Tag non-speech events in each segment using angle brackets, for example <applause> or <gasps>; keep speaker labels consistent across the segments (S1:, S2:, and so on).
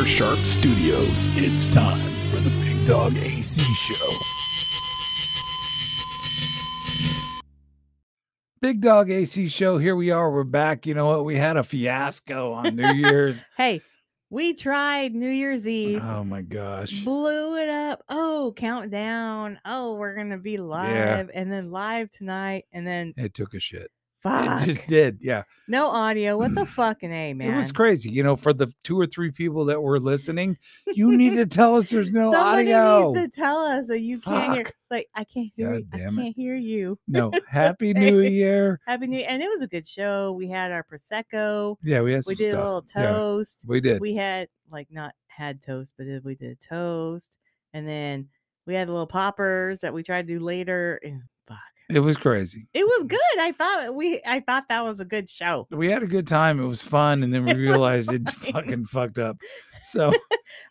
S1: Razor Sharp Studios. It's time for the Big Dog AC Show.
S2: Big Dog AC Show. Here we are. We're back. You know what? We had a fiasco on New <laughs> Year's.
S3: Hey, we tried New Year's Eve,
S2: oh my gosh.
S3: blew it up. Oh, countdown. Oh, we're gonna be live, and then live tonight, and then
S2: It took a shit.
S3: Fuck,
S2: It just did. Yeah.
S3: no audio. What the <clears throat> fucking a man?
S2: It was crazy. You know, for the two or three people that were listening, you need to tell us there's no
S3: Somebody
S2: audio.
S3: needs to tell us that you can't hear. It's like I can't hear.
S2: God
S3: you. I can't hear you.
S2: No. <laughs> Happy New Year.
S3: Happy New Year. and it was a good show. We had our prosecco.
S2: Yeah, we had some
S3: We did
S2: stuff.
S3: a little
S2: Yeah,
S3: toast.
S2: we did.
S3: we had like not had toast, but we did a toast, and then we had a little poppers that we tried to do later. And fuck,
S2: it was crazy.
S3: it was good. I thought we, I thought that was a good show.
S2: We had a good time. It was fun, and then <laughs> we
S3: It
S2: realized it fucking fucked up. <laughs> So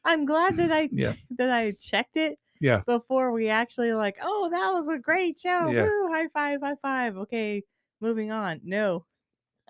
S3: I'm glad that I
S2: Yeah. <laughs>
S3: that I checked it
S2: yeah,
S3: before we actually like. Oh, that was a great show.
S2: Yeah.
S3: Woo, high five, high five. Okay, moving on. No,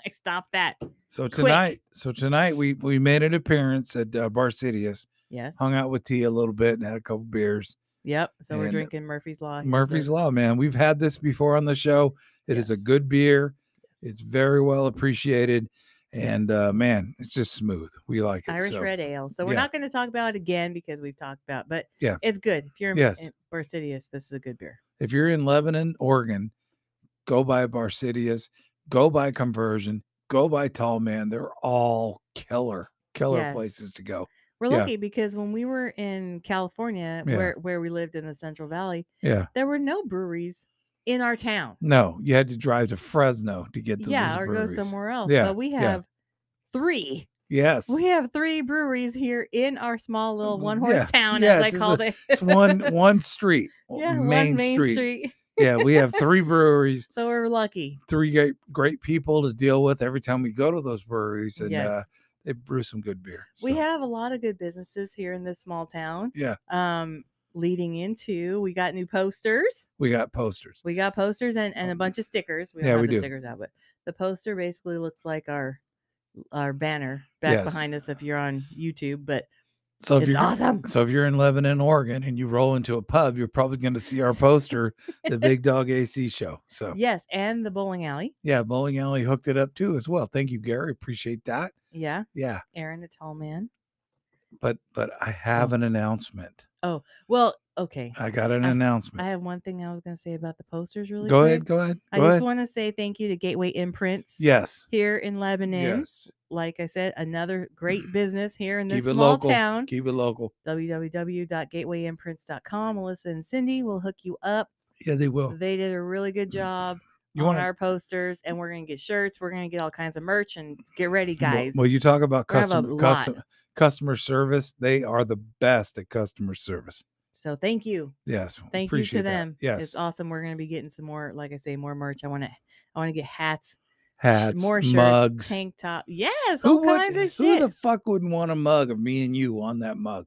S3: I stopped that.
S2: so tonight, so tonight we we made an appearance at uh, Barsideous,
S3: Yes.
S2: hung out with T a little bit, and had a couple beers.
S3: Yep. So we're drinking Murphy's Law.
S2: Murphy's Law, man. We've had this before on the show. It is a good beer.
S3: Yes.
S2: It's very well appreciated, and
S3: Yes.
S2: uh, man, it's just smooth. We like it.
S3: Irish
S2: so.
S3: red ale. So we're
S2: yeah.
S3: not going to talk about it again because we've talked about, but
S2: Yeah.
S3: it's good. If you're in,
S2: Yes.
S3: in Barsideous, this is a good beer.
S2: If you're in Lebanon, Oregon, go by Barsideous, go by Conversion, go by Tallman. They're all killer, killer
S3: Yes.
S2: places to go.
S3: We're
S2: Yeah.
S3: lucky because when we were in California,
S2: Yeah.
S3: where where we lived in the Central Valley,
S2: Yeah.
S3: there were no breweries in our town.
S2: No, you had to drive to Fresno to get to
S3: yeah, or
S2: breweries.
S3: go somewhere else.
S2: Yeah,
S3: But we
S2: yeah.
S3: have three.
S2: Yes.
S3: We have three breweries here in our small little
S2: Mm,
S3: one horse
S2: yeah,
S3: town,
S2: yeah,
S3: as I
S2: it's a-
S3: it.
S2: It's one one street. <laughs>
S3: yeah,
S2: main,
S3: main
S2: street.
S3: street.
S2: yeah, we have three breweries, <laughs>
S3: So we're lucky.
S2: three great great people to deal with every time we go to those breweries, and
S3: Yes.
S2: uh, they brew some good beer.
S3: We have a lot of good businesses here in this small town.
S2: Yeah.
S3: Um, leading into, we got new posters.
S2: we got posters.
S3: We got posters and, and a bunch of stickers. We
S2: Yeah,
S3: have
S2: we
S3: the
S2: do.
S3: stickers out, but the poster basically looks like our our banner back
S2: Yes.
S3: behind us if you're on YouTube. But
S2: So if
S3: It's
S2: you're
S3: awesome.
S2: so if you're in Lebanon, Oregon, and you roll into a pub, you're probably going to see our poster, the <laughs> Big Dog AC Show. So
S3: yes, and the bowling alley.
S2: yeah, Bowling Alley hooked it up too as well. Thank you, Gary. Appreciate that.
S3: Yeah,
S2: Yeah,
S3: Aaron, a Tallman.
S2: but but I have oh. an announcement.
S3: Oh well, okay.
S2: I got an
S3: I-
S2: announcement.
S3: I have one thing I was going to say about the posters. Really,
S2: go
S3: quick.
S2: ahead. Go ahead.
S3: I
S2: Go
S3: just want to say thank you to Gateway Imprints.
S2: yes.
S3: Here in Lebanon,
S2: Yes.
S3: like I said, another great <sighs> business here in this
S2: Keep it
S3: small
S2: local.
S3: town.
S2: Keep it local.
S3: www.gatewayimprints.com. Melissa and Cindy will hook you up.
S2: Yeah, they will.
S3: They did a really good job
S2: Mm. You
S3: on
S2: want
S3: our posters, and we're gonna get shirts. We're gonna get all kinds of merch, and get ready, guys.
S2: Well, you talk about
S3: We're gonna have a
S2: customer customer service. They are the best at customer service.
S3: So thank you,
S2: Yes.
S3: thank you to
S2: that.
S3: them.
S2: Yes.
S3: it's awesome. We're gonna be getting some more, like I say, more merch. I want to, I want to get hats,
S2: Hats,
S3: more shirts,
S2: mugs.
S3: tank top. Yes,
S2: who
S3: all
S2: would,
S3: kinds of
S2: who
S3: shit.
S2: the fuck wouldn't want a mug of me and you on that mug?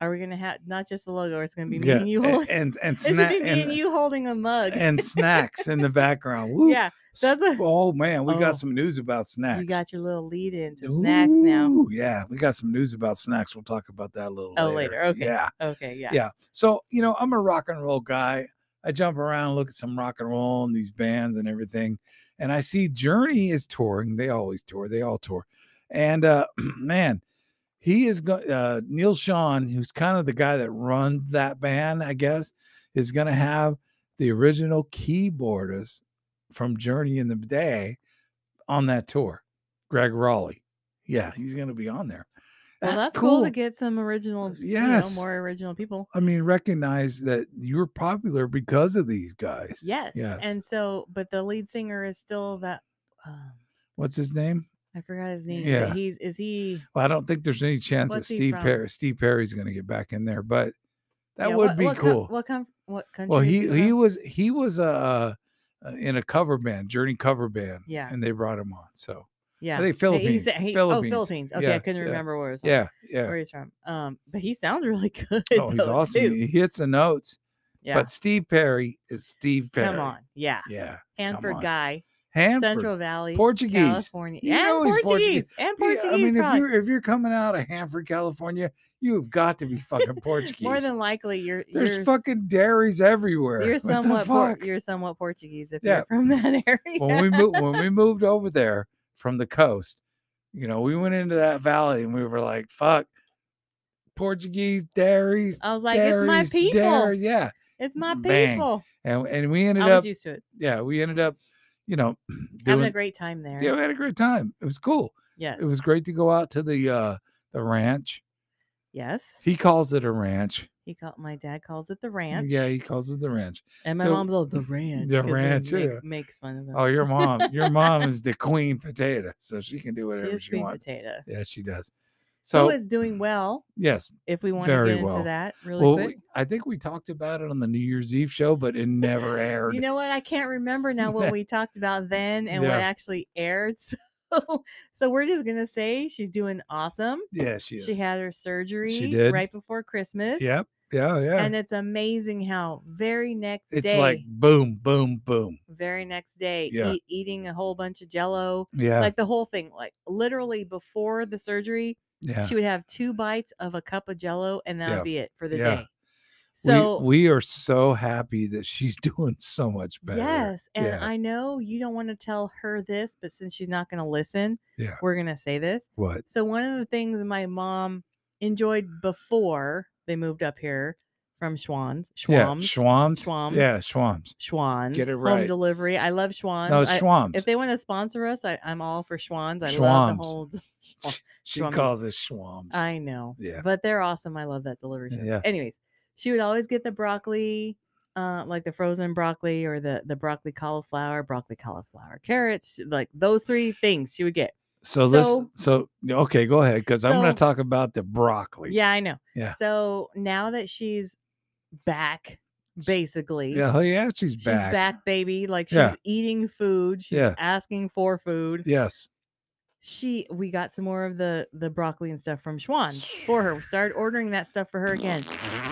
S3: Are we gonna have not just the logo? It's gonna be me
S2: Yeah,
S3: and you holding.
S2: and and, <laughs>
S3: It's gonna be me and,
S2: and,
S3: you holding a mug.
S2: and snacks in the background. <laughs> Woo.
S3: yeah, that's a-
S2: oh man, we
S3: Oh.
S2: got some news about snacks.
S3: you got your little lead into snacks now.
S2: Yeah, we got some news about snacks. We'll talk about that a little
S3: Oh,
S2: later.
S3: later. Okay.
S2: Yeah.
S3: Okay, yeah.
S2: Yeah. So, you know, I'm a rock and roll guy. I jump around, look at some rock and roll and these bands and everything. And I see Journey is touring. They always tour, they all tour. And uh <clears throat> man, he is going uh Neal Schon, who's kind of the guy that runs that band, I guess, is gonna have the original keyboardist from Journey in the day on that tour. Gregg Rolie. Yeah, he's gonna be on there.
S3: Well, that's, cool. to get some original,
S2: Yes.
S3: you know, more original people.
S2: I mean, recognize that you're popular because of these guys.
S3: Yes.
S2: Yes.
S3: And so, but the lead singer is still that. Um,
S2: What's his name?
S3: I forgot his name.
S2: Yeah.
S3: He's is he?
S2: Well, I don't think there's any chance that Steve? Perry, Steve Perry's going to get back in there, but that
S3: yeah,
S2: would
S3: what-
S2: be
S3: what com-
S2: cool.
S3: what com- What country?
S2: well,
S3: is
S2: he he was he was uh, uh in a cover band, Journey cover band.
S3: Yeah.
S2: and they brought him on. So
S3: Yeah.
S2: think
S3: He-
S2: Philippines,
S3: He's, he,
S2: Philippines.
S3: Oh, Philippines. Okay,
S2: Yeah,
S3: I couldn't
S2: yeah.
S3: remember where it was. from-
S2: yeah, yeah.
S3: Where he's from. Um, but he sounds really <laughs> good.
S2: Oh, he's
S3: though,
S2: awesome.
S3: too.
S2: He hits the notes.
S3: Yeah.
S2: But Steve Perry is Steve Perry.
S3: Come on. Yeah.
S2: Yeah.
S3: Hanford
S2: on.
S3: guy.
S2: Hanford.
S3: Central Valley,
S2: Portuguese.
S3: California,
S2: You
S3: and Portuguese,
S2: Portuguese.
S3: and
S2: Yeah,
S3: Portuguese.
S2: I mean, if you're if you're coming out of Hanford, California, you've got to be fucking Portuguese.
S3: more than likely, you're
S2: There's
S3: you're,
S2: fucking dairies everywhere.
S3: You're somewhat Por- you're somewhat Portuguese if
S2: Yeah.
S3: you're from that area. <laughs>
S2: when we moved when we moved over there from the coast, you know, we went into that valley and we were like, "Fuck, Portuguese dairies."
S3: I was like, it's my people.
S2: dairies," yeah,
S3: It's my people.
S2: and and we ended
S3: I was
S2: up,
S3: used to it.
S2: yeah, we ended up, you know, <clears throat>
S3: Having a great time there.
S2: yeah, we had a great time. It was cool.
S3: yes.
S2: It was great to go out to the uh the ranch.
S3: Yes.
S2: He calls it a ranch.
S3: He called my dad calls it the ranch.
S2: Yeah, he calls it the ranch.
S3: And my
S2: so-
S3: mom's all the <laughs> ranch.
S2: The ranch,
S3: make- makes fun of him.
S2: Oh, your mom, your mom <laughs> is the queen potato, so she can do
S3: she
S2: whatever she,
S3: sweet
S2: wants.
S3: potato.
S2: Yeah, she does.
S3: So
S2: So
S3: is doing well.
S2: yes,
S3: If we want to get into that really
S2: well,
S3: quick.
S2: I think we talked about it on the New Year's Eve show, but it never aired.
S3: You know what? I can't remember now what <laughs> we talked about then and what actually aired. <laughs> So, so we're just gonna say she's doing awesome.
S2: yeah, she is.
S3: She had her surgery she
S2: did.
S3: right before Christmas.
S2: Yep. Yeah, yeah.
S3: And it's amazing how very next
S2: it's
S3: day, It's
S2: like boom, boom, boom.
S3: very next day,
S2: Yeah.
S3: eat, eating a whole bunch of Jello,
S2: Yeah,
S3: like the whole thing, like literally before the surgery,
S2: yeah.
S3: she would have two bites of a cup of Jello, and that
S2: Yeah.
S3: would be it for the
S2: Yeah.
S3: day. So
S2: we, we are so happy that she's <laughs> doing so much better.
S3: Yes, and
S2: yeah.
S3: I know you don't want to tell her this, but since she's not going to listen,
S2: Yeah.
S3: we're going to say this.
S2: What?
S3: So one of the things my mom enjoyed before they moved up here from Schwan's,
S2: Yeah,
S3: Schwam's,
S2: Schwam's.
S3: Schwam's.
S2: Yeah, Schwam's.
S3: Schwan's
S2: it
S3: home delivery. I love Schwan's.
S2: No, Schwam's.
S3: if they want to sponsor us, I, I'm all for Schwan's. I love
S2: Schwam's.
S3: the whole. <laughs> Schwa-
S2: she calls it Schwam's.
S3: I know.
S2: Yeah.
S3: But they're awesome. I love that delivery service.
S2: Yeah.
S3: Anyways, she would always get the broccoli, uh, like the frozen broccoli or the the broccoli cauliflower, broccoli cauliflower, carrots, like those three things she would get.
S2: so this,
S3: so-
S2: so okay, go ahead, because I'm going to talk about the broccoli.
S3: Yeah, I know.
S2: Yeah.
S3: So now that she's back, basically.
S2: Yeah, oh yeah, she's,
S3: She's
S2: back.
S3: back. baby. Like she's
S2: Yeah.
S3: eating food. She's
S2: Yeah.
S3: asking for food.
S2: Yes.
S3: she we got some more of the the broccoli and stuff from Schwan's for her. We <sighs> started ordering that stuff for her again.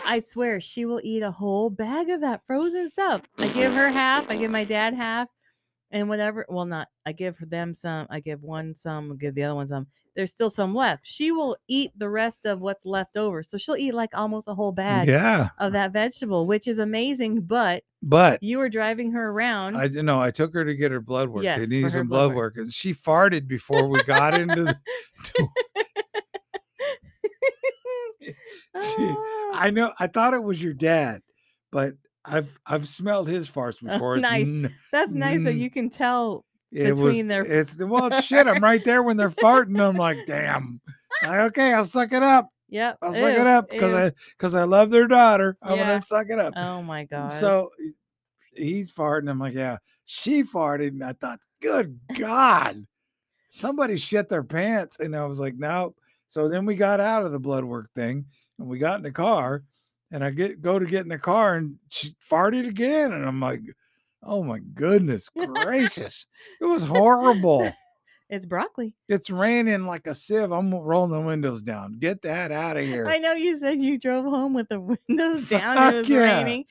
S3: I swear she will eat a whole bag of that frozen stuff. I give her half, I give my dad half, and whatever. Well, not I give them some, I give one some, I give the other one some. There's still some left. She will eat the rest of what's left over. So she'll eat like almost a whole bag
S2: Yeah,
S3: of that vegetable, which is amazing. But
S2: but
S3: you were driving her around.
S2: I didn't know. I took her to get her blood work.
S3: Yes,
S2: they
S3: her
S2: some
S3: blood
S2: blood
S3: work.
S2: work, and she farted before we got into the. <laughs> <laughs> She-
S3: Ah.
S2: I know. I thought it was your dad, but I've I've smelled his farts <laughs> oh, before. It's
S3: nice. That's nice that you can tell
S2: it was,
S3: between their-
S2: It's well, shit. I'm right there when they're farting. I'm like, damn. Like, okay, I'll suck it up. <laughs>
S3: Yep.
S2: I'll suck
S3: ew,
S2: it up because. I because I love their daughter. I'm
S3: Yeah.
S2: gonna suck it up.
S3: Oh my god.
S2: So he's farting. I'm like, yeah. She farted, and I thought, good God, somebody shit their pants. And I was like, no. So then we got out of the blood work thing, and we got in the car, and I get go to get in the car, and she farted again, and I'm like, oh my goodness <laughs> gracious, it was horrible.
S3: it's broccoli.
S2: It's raining like a sieve. I'm rolling the windows down. Get that out of here.
S3: I know you said you drove home with the <laughs> windows down.
S2: Fuck
S3: It was
S2: yeah.
S3: raining.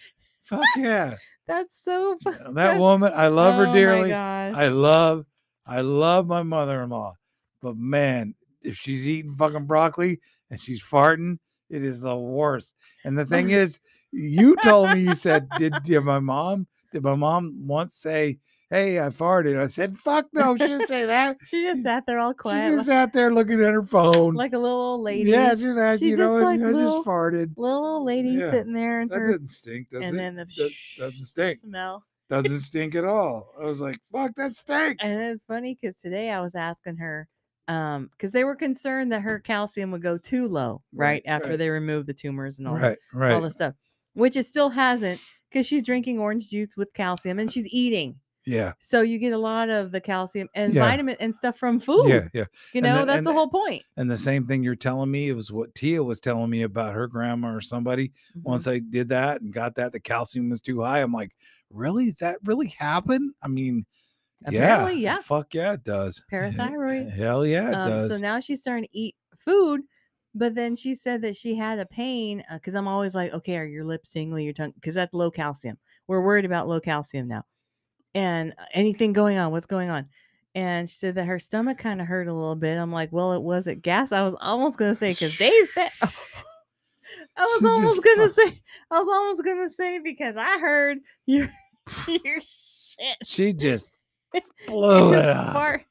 S2: Fuck yeah. <laughs>
S3: That's so fun.
S2: Uh, that woman, I love her
S3: Oh
S2: dearly.
S3: My gosh.
S2: I love, I love my mother-in-law, but man, if she's eating fucking broccoli and she's farting, it is the worst. And the thing <laughs> is, you told me you said, did, did my mom, did my mom once say, "Hey, I farted"? I said, "Fuck no, she didn't say that." <laughs>
S3: she just sat there all quiet.
S2: She just sat there looking at her phone.
S3: like a little old lady.
S2: yeah, she's like,
S3: She's
S2: you know,
S3: just like
S2: I
S3: little-
S2: just farted.
S3: little old lady
S2: Yeah,
S3: sitting there in
S2: That
S3: her
S2: doesn't stink, does
S3: and
S2: it?
S3: then the
S2: That doesn't stink.
S3: smell.
S2: Doesn't <laughs> stink at all. I was like, "Fuck, that stinks."
S3: And it's funny because today I was asking her, um, because they were concerned that her calcium would go too low, right,
S2: Right,
S3: after
S2: right.
S3: they removed the tumors and all that.
S2: Right, right.
S3: all the stuff, which it still hasn't because she's drinking orange juice with calcium and she's eating.
S2: Yeah,
S3: So you get a lot of the calcium and
S2: Yeah.
S3: vitamin and stuff from food.
S2: yeah, yeah.
S3: You know,
S2: the-
S3: that's
S2: and
S3: the whole point.
S2: And the same thing you're telling me, it was what Tia was telling me about her grandma or somebody.
S3: Mhm.
S2: Once I did that and got that, the calcium was too high. I'm like, really? Does that really happen? I mean,
S3: Apparently,
S2: yeah,
S3: yeah.
S2: Fuck yeah, it does.
S3: Parathyroid.
S2: Hell yeah, it
S3: Um,
S2: does.
S3: so now she's starting to eat food, but then she said that she had a pain because I'm always like, okay, are your lips tingling, your tongue? Because that's low calcium. We're worried about low calcium now. and uh, anything going on? What's going on? And she said that her stomach kind of hurt a little bit. I'm like, well, it wasn't gas. I was almost gonna say because Dave said. <laughs> <laughs> I was
S2: She
S3: almost gonna
S2: fu-
S3: say. I was almost gonna say because I heard <laughs> your your shit.
S2: She just blew it up.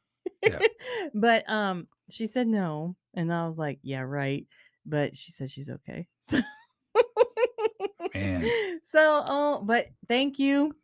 S2: Yeah. <laughs>
S3: but um, she said no, and I was like, yeah, right. But she said she's okay. <laughs> So,
S2: Man. <laughs>
S3: so oh, but thank you,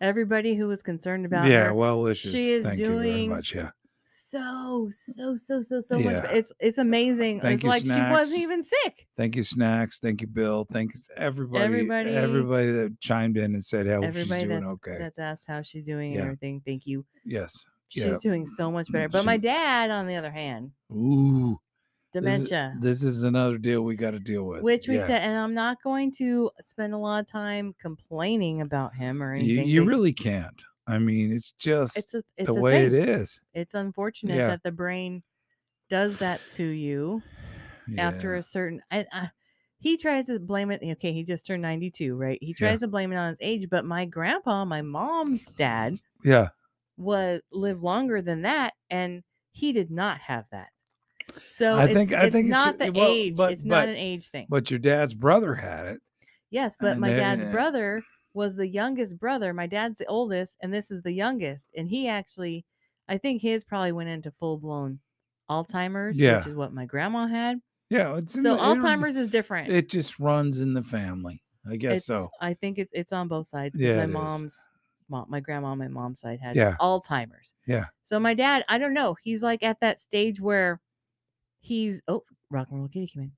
S3: everybody who was concerned about
S2: yeah,
S3: her.
S2: well wishes.
S3: She is
S2: Thank
S3: doing
S2: much. Yeah.
S3: So so so so so much.
S2: Yeah.
S3: be- It's it's amazing.
S2: Thank
S3: it's
S2: you,
S3: like she
S2: Snacks.
S3: wasn't even sick.
S2: Thank you, Snacks. Thank you, Bill. Thank you, everybody.
S3: Everybody-
S2: Everybody that chimed in and said, "Hey,
S3: Everybody
S2: she's doing
S3: that's
S2: okay."
S3: that's asked how she's doing and everything. Thank you.
S2: yes.
S3: She's
S2: Yeah.
S3: doing so much better. But my dad, on the other hand,
S2: Ooh. this is-
S3: dementia.
S2: This is, another deal we got to deal with.
S3: which we
S2: Yeah.
S3: said, and I'm not going to spend a lot of time complaining about him or anything.
S2: you
S3: but
S2: really can't. I mean, it's just
S3: it's a it's
S2: the way
S3: thing.
S2: it is.
S3: It's unfortunate
S2: Yeah.
S3: that the brain does that to you <sighs> after a certain. I, I, he tries to blame it. Okay, he just turned 92, right? He tries to blame it on his age, but my grandpa, my mom's dad,
S2: Yeah.
S3: was lived longer than that, and he did not have that. So
S2: I
S3: it's,
S2: think- I
S3: it's
S2: think it's
S3: not
S2: ju-
S3: the
S2: well,
S3: age.
S2: but-
S3: it's not an age thing.
S2: But your dad's brother had it.
S3: Yes, but
S2: And
S3: my dad's brother was the youngest brother. My dad's the oldest, and this is the youngest. And he actually, I think his probably went into full blown Alzheimer's,
S2: Yeah.
S3: which is what my grandma had.
S2: Yeah. It's
S3: So
S2: the-
S3: Alzheimer's is different.
S2: It just runs in the family. I guess
S3: it's,
S2: so.
S3: I think it's it's on both sides.
S2: Yeah,
S3: my
S2: it is.
S3: mom's mom, my grandma, on my mom's side had
S2: Yeah.
S3: Alzheimer's.
S2: Yeah.
S3: So my dad, I don't know. He's like at that stage where he's oh, rock and roll kitty came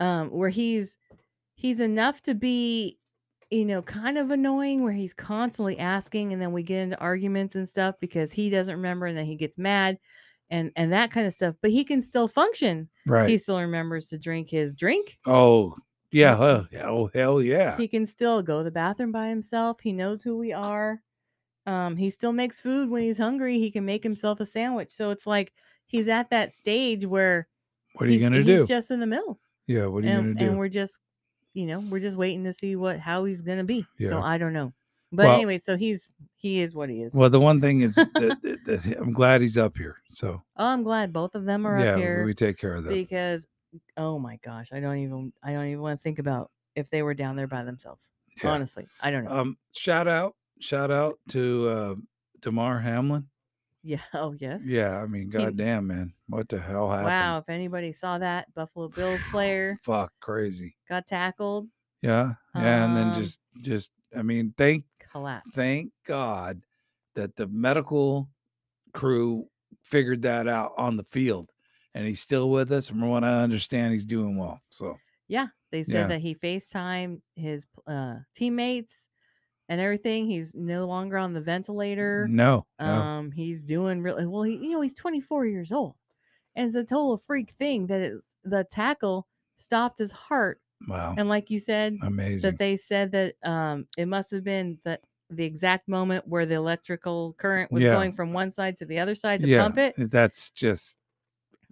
S3: in. Um, where he's he's enough to be, you know, kind of annoying where he's constantly asking and then we get into arguments and stuff because he doesn't remember and then he gets mad and and that kind of stuff. But he can still function.
S2: Right.
S3: He still remembers to drink his drink.
S2: oh, yeah. Oh, oh, hell yeah.
S3: He can still go to the bathroom by himself. He knows who we are. Um, he still makes food when he's hungry. He can make himself a sandwich. So it's like he's at that stage where
S2: what are you going to do?
S3: he's just in the middle.
S2: yeah. What are you
S3: and,
S2: going to do?
S3: and we're just, you know, we're just waiting to see what how he's gonna be. So I don't know. But
S2: Well-
S3: anyway, so he's he is what he is.
S2: Well, the one thing is <laughs> that, that, that I'm glad he's up here. So,
S3: oh, I'm glad both of them are
S2: yeah,
S3: up here
S2: we take care of them
S3: because oh my gosh, I don't even I don't even want to think about if they were down there by themselves.
S2: Yeah.
S3: Honestly, I don't know.
S2: Um, shout out, shout out to uh, Damar Hamlin.
S3: Yeah. <laughs> Oh yes.
S2: Yeah, I mean, goddamn, man, what the hell happened?
S3: Wow, if anybody saw that, Buffalo Bills <sighs> player
S2: Fuck, crazy.
S3: got tackled,
S2: Yeah, yeah, and then
S3: Um,
S2: just, just, I mean, thank,
S3: collapsed.
S2: thank God that the medical crew figured that out on the field, and he's still with us. From what I understand, he's doing well. So,
S3: yeah, they said
S2: Yeah.
S3: that he FaceTime his uh, teammates and everything. He's no longer on the ventilator.
S2: no, no,
S3: Um, he's doing really well. He, you know, he's 24 years old, and it's a total freak thing that the tackle stopped his heart.
S2: wow,
S3: And like you said,
S2: amazing.
S3: that they said that um, it must have been the the exact moment where the electrical current was
S2: Yeah.
S3: going from one side to the other side to
S2: yeah,
S3: pump it.
S2: that's just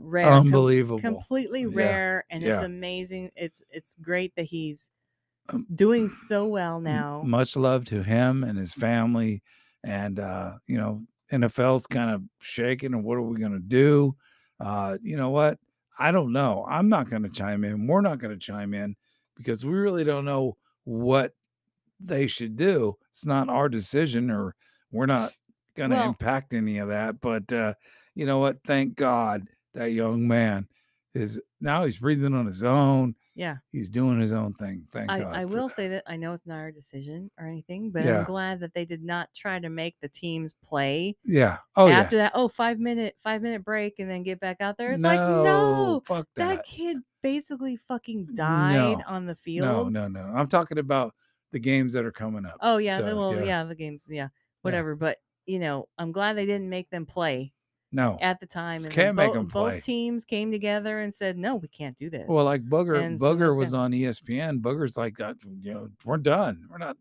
S3: Rare, com-
S2: unbelievable.
S3: completely
S2: Yeah,
S3: rare, and it's amazing. It's it's great that he's doing so well now.
S2: Much love to him and his family. And uh, you know, NFL's kind of shaking and what are we gonna do? Uh, you know what? I don't know. I'm not gonna chime in. We're not gonna chime in because we really don't know what they should do. It's not our decision or we're not gonna
S3: Well-
S2: impact any of that. But uh, you know what? Thank God that young man is now he's breathing on his own.
S3: Yeah,
S2: He's doing his own thing. Thank
S3: I,
S2: God.
S3: I will
S2: that.
S3: say that I know it's not our decision or anything, but
S2: Yeah.
S3: I'm glad that they did not try to make the teams play
S2: Yeah. Oh yeah.
S3: after that. Oh, five minute five minute break and then get back out there. It's like no,
S2: fuck
S3: that
S2: that.
S3: kid basically fucking died
S2: No,
S3: on the field.
S2: no, no. No i'm talking about the games that are coming up.
S3: Oh yeah,
S2: So,
S3: well
S2: yeah.
S3: yeah. the games, yeah, whatever. But you know, I'm glad they didn't make them play
S2: No.
S3: at the time. And
S2: Can't make
S3: bo-
S2: 'em play.
S3: Both teams came together and said, "No, we can't do this."
S2: Well, like Booger,
S3: And
S2: Booger was on ESPN. Booger's like, that, you know, we're done. We're not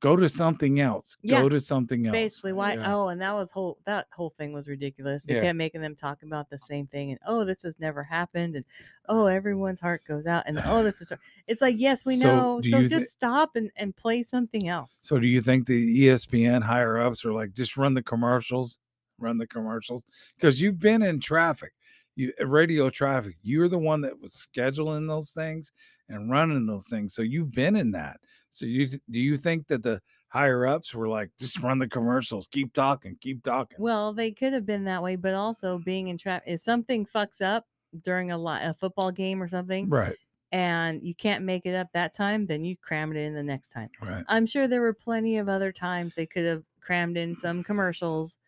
S2: Go to something else.
S3: Yeah,
S2: Go to something else.
S3: Basically, why?
S2: Yeah.
S3: Oh, and that was whole that whole thing was ridiculous. They
S2: Yeah.
S3: kept making them talk about the same thing, and oh, this has never happened, and oh, everyone's heart goes out, and oh, this is. It's like yes, we
S2: So,
S3: know. So just
S2: thi-
S3: stop and and play something else.
S2: So do you think the ESPN higher ups are like just run the commercials, run the commercials? Because you've been in traffic, you uh, radio traffic. You're the one that was scheduling those things and running those things. So you've been in that. So you do you think that the higher ups were like just run the commercials, keep talking, keep talking?
S3: Well, they could have been that way, but also being in traffic. If something fucks up during a, li- a football game or something,
S2: Right,
S3: and you can't make it up that time, then you cram it in the next time.
S2: right.
S3: I'm sure there were plenty of other times they could have crammed in some commercials,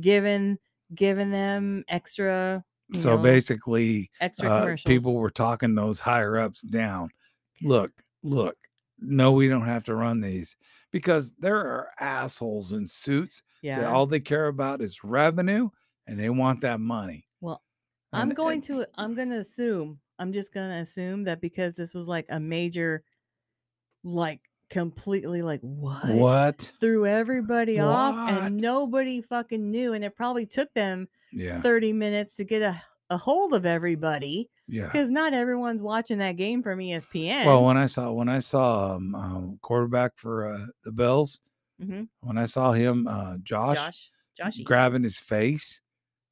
S3: given given them extra.
S2: So
S3: know,
S2: basically,
S3: extra
S2: uh, people were talking those higher ups down. Look, look, no, we don't have to run these because there are assholes in suits
S3: yeah.
S2: that all they care about is revenue and they want that money.
S3: well, I'm going
S2: and-
S3: to I'm going to assume I'm just going to assume that because this was like a major, like completely like what
S2: What?
S3: threw everybody off and nobody fucking knew and it probably took them
S2: Yeah,
S3: 30 minutes to get a, a hold of everybody
S2: yeah.
S3: because not everyone's watching that game from ESPN.
S2: Well, when I saw when I saw um, um quarterback for uh, the Bills,
S3: Mhm.
S2: when I saw him, uh, Josh,
S3: Josh, Joshy.
S2: grabbing his face,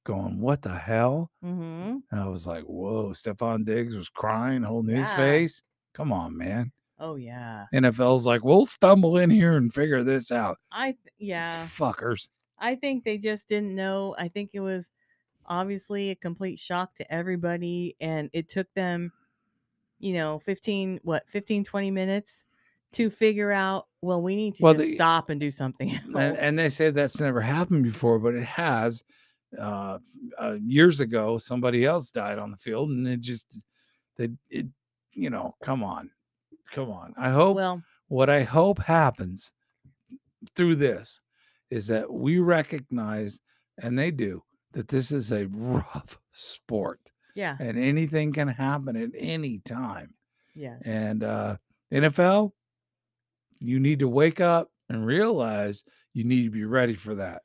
S2: going, "What the hell?"
S3: mm-hmm.
S2: I was like, "Whoa!" Stefon Diggs was crying, holding his face. Come on, man.
S3: Oh yeah,
S2: NFL's like, we'll stumble in here and figure this out.
S3: I th- yeah,
S2: Fuckers.
S3: I think they just didn't know. I think it was obviously a complete shock to everybody, and it took them, you know, fifteen what 15, 20 minutes to figure out. Well, we need to
S2: Well,
S3: stop and do something. <laughs>
S2: And, and they say that's never happened before, but it has. Uh, uh, years ago, somebody else died on the field, and it just, they, it, you know, come on, come on. I hope
S3: well,
S2: what I hope happens through this is that we recognize, and they do, that this is a <laughs> rough sport,
S3: yeah,
S2: and anything can happen at any time.
S3: yeah,
S2: And uh, NFL, you need to wake up and realize you need to be ready for that.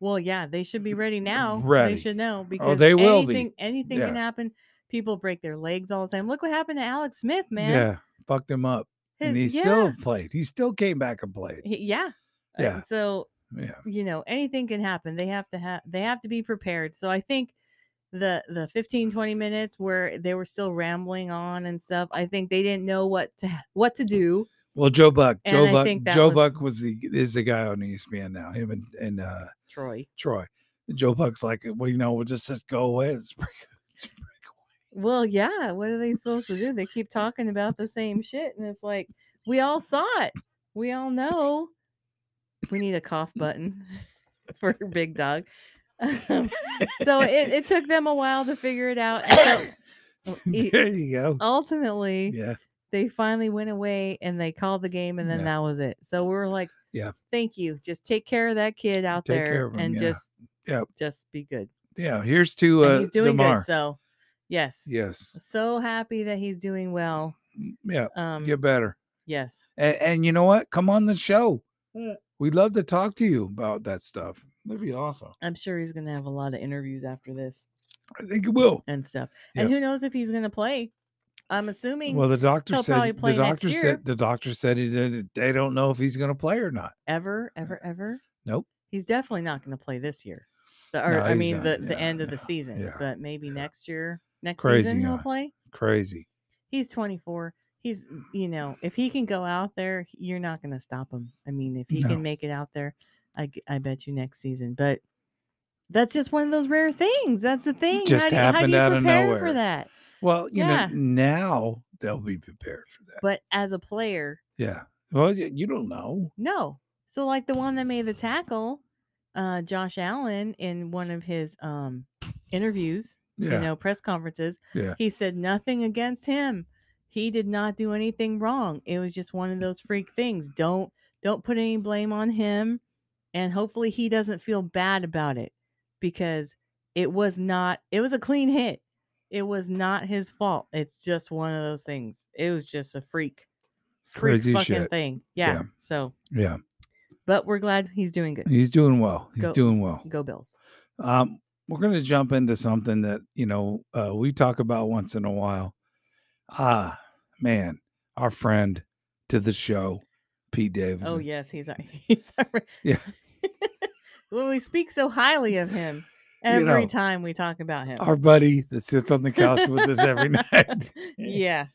S3: well, yeah. They should be ready now.
S2: Ready.
S3: They should know because
S2: they will be.
S3: anything, anything can happen. People break their legs all the time. Look what happened to Alex Smith, man.
S2: Yeah, fucked him up, and he
S3: His-
S2: still played. He still came back and played.
S3: He- yeah. Uh,
S2: Yeah.
S3: so
S2: Yeah,
S3: you know anything can happen they have to have they have to be prepared so i think the the 15 20 minutes where they were still rambling on and stuff i think they didn't know what to what to do
S2: Well, Joe Buck,
S3: And
S2: Joe
S3: I
S2: Buck, Joe
S3: was-
S2: Buck was the is the guy on ESPN now. Him and and uh,
S3: troy
S2: Troy. Joe Buck's like, well, you know, we'll just, just go away. Let's break, let's away.
S3: Well yeah what are they supposed to do they keep talking about the same shit and it's like we all saw it we all know we need a cough button <laughs> for big dog <laughs> Um, so it, it took them a while to figure it out so <laughs>
S2: there you go.
S3: ultimately
S2: Yeah,
S3: they finally went away and they called the game and then
S2: Yeah.
S3: that was it. So we were like,
S2: Yeah.
S3: thank you. Just take care of that kid out
S2: Take
S3: there and
S2: yeah.
S3: just
S2: yeah,
S3: just be good.
S2: yeah. Here's to
S3: And
S2: uh,
S3: he's doing
S2: Damar.
S3: good. So yes.
S2: Yes,
S3: So happy that he's doing well.
S2: Mm, yeah.
S3: Um
S2: Get better.
S3: yes.
S2: And, and you know what? Come on the show.
S3: Yeah.
S2: We'd love to talk to you about that stuff. That'd be awesome.
S3: I'm sure he's gonna have a lot of interviews after this
S2: I think he will.
S3: and stuff. And who knows if he's gonna play. I'm assuming
S2: Well, the doctor said
S3: play
S2: the doctor
S3: year.
S2: said the doctor said he did, they don't know if he's going to play or not.
S3: ever, ever, ever.
S2: Nope.
S3: He's definitely not gonna play this year. The- Or
S2: No,
S3: I mean
S2: not.
S3: the, the end of the season.
S2: yeah,
S3: But maybe
S2: yeah.
S3: next year next
S2: Crazy
S3: season he'll
S2: guy.
S3: play.
S2: Crazy.
S3: he's 24 he's you know if he can go out there you're not going to stop him i mean if he
S2: No.
S3: can make it out there I, I bet you next season but that's just one of those rare things that's the thing
S2: Just
S3: how do, you- how do
S2: happened
S3: you
S2: out of nowhere.
S3: for that
S2: Well, you
S3: Yeah.
S2: know, now they'll be prepared for that.
S3: but as a player
S2: yeah. Well, you don't know.
S3: no so like the one that made the tackle uh josh allen in one of his um interviews
S2: Yeah.
S3: you know press conferences
S2: yeah.
S3: He said nothing against him. He did not do anything wrong. It was just one of those freak things. Don't don't put any blame on him and hopefully he doesn't feel bad about it because it was not it was a clean hit. It was not his fault. It's just one of those things. It was just a freak freak
S2: Crazy
S3: fucking
S2: shit.
S3: thing. Yeah.
S2: Yeah.
S3: So
S2: Yeah.
S3: But we're glad he's doing good.
S2: He's doing well. He's
S3: Go-
S2: doing well.
S3: Go Bills.
S2: Um, we're going to jump into something that you know uh, we talk about once in a while. Ah, man, our friend to the show, Pete Davis.
S3: Oh yes, he's our, <laughs> he's our
S2: Yeah. <laughs>
S3: well, we speak so highly of him
S2: You
S3: every
S2: know,
S3: time we talk about him.
S2: our buddy that sits on the couch with us every <laughs> night
S3: yeah,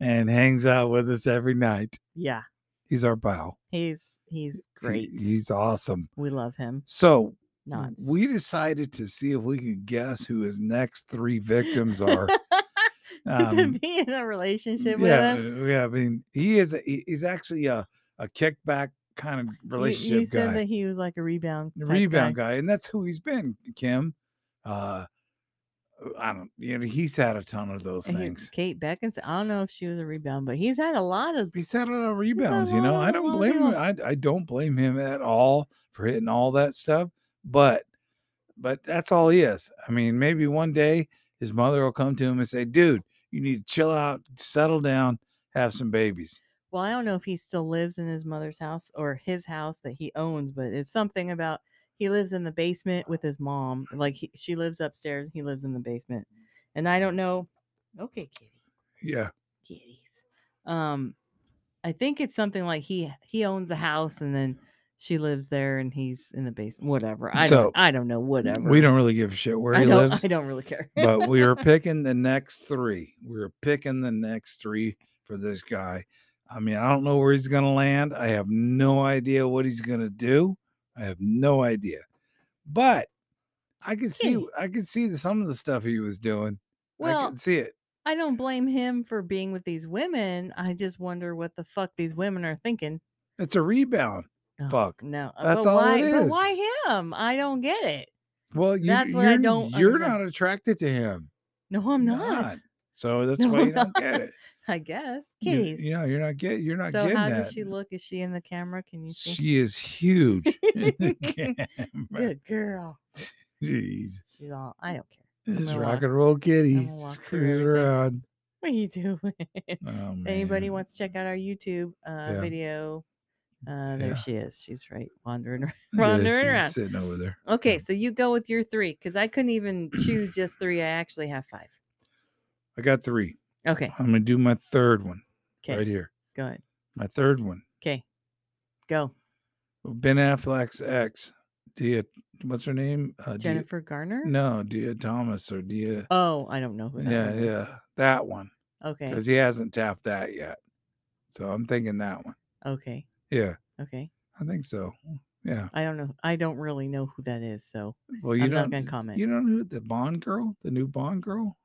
S2: and hangs out with us every night.
S3: yeah.
S2: He's our pal.
S3: He's he's
S2: He-
S3: great.
S2: he's awesome.
S3: we love him.
S2: So
S3: Not.
S2: we decided to see if we could guess who his next three victims are. <laughs>
S3: to
S2: Um,
S3: be in a relationship with
S2: yeah,
S3: him.
S2: uh, yeah. I mean, he is. A, he's actually a a kickback kind of
S3: You-
S2: relationship
S3: you, said that he was like a rebound.
S2: rebound guy. and that's who he's been. Kim. Uh, I don't. You know, he's had a ton of those
S3: And he-
S2: things.
S3: Kate Beckinsale. I don't know if she was a rebound, but he's had a lot of.
S2: He's had a lot of rebounds. You know, I don't blame him. I, I don't blame him at all for hitting all that stuff. But but that's all he is. I mean, maybe one day his mother will come to him and say, "Dude, you need to chill out, settle down, have some babies."
S3: Well, I don't know if he still lives in his mother's house or his house that he owns, but it's something about he lives in the basement with his mom. Like he, she lives upstairs, he lives in the basement, and I don't know. Okay, kitty,
S2: Yeah.
S3: kitties. Um, I think it's something like he he owns the house and then she lives there and he's in the basement. Whatever. I
S2: So,
S3: don't. I don't know. Whatever.
S2: We don't really give a shit where
S3: I
S2: he lives.
S3: I don't really care.
S2: but we were <laughs> picking the next three. We were picking the next three for this guy. I mean, I don't know where he's going to land. I have no idea what he's going to do. I have no idea. But I could see. I could see the, some of the stuff he was doing.
S3: Well, I
S2: could see it.
S3: I don't blame him for being with these women. I just wonder what the fuck these women are thinking.
S2: It's a rebound.
S3: Oh,
S2: Fuck.
S3: No, uh,
S2: That's
S3: but
S2: all
S3: why,
S2: it
S3: But why him? I don't get it.
S2: Well, you,
S3: That's what I
S2: you're-
S3: don't
S2: You're
S3: understand.
S2: not attracted to him.
S3: No, I'm
S2: You're
S3: not.
S2: So <laughs> that's
S3: No,
S2: why you don't get it. <laughs>
S3: I guess
S2: You,
S3: kitties.
S2: you know, you're not getting. You're not
S3: so
S2: getting
S3: how
S2: that.
S3: does she look? Is she in the camera? Can you see?
S2: She is huge. <laughs> in the camera.
S3: Good girl.
S2: Jeez.
S3: She's all. I don't care.
S2: This rock
S3: walk-
S2: and roll kitty
S3: gonna walk through
S2: cruise around.
S3: What are you doing?
S2: Oh,
S3: anybody wants to check out our YouTube uh,
S2: Yeah.
S3: video, uh, there
S2: Yeah.
S3: she is. She's right wandering, <laughs>
S2: Yeah,
S3: wandering
S2: she's
S3: around.
S2: sitting over there.
S3: Okay, so you go with your three because I couldn't even <clears throat> choose just three. I actually have five.
S2: I got three.
S3: Okay,
S2: I'm gonna do my third one
S3: okay,
S2: right here.
S3: go ahead.
S2: My third one.
S3: Okay, go.
S2: Ben Affleck's ex, Dia. What's her name? Uh, Dia-
S3: Jennifer Garner.
S2: no, Dia Thomas or Dia.
S3: Oh, I don't know who that
S2: yeah,
S3: is.
S2: yeah, that one.
S3: Okay.
S2: Because he hasn't tapped that yet. So I'm thinking that one.
S3: Okay.
S2: Yeah,
S3: Okay.
S2: I think so. Yeah.
S3: I don't know. I don't really know who that is, so
S2: Well, you
S3: I'm
S2: don't.
S3: not gonna comment.
S2: You don't know who the Bond girl, the new Bond girl,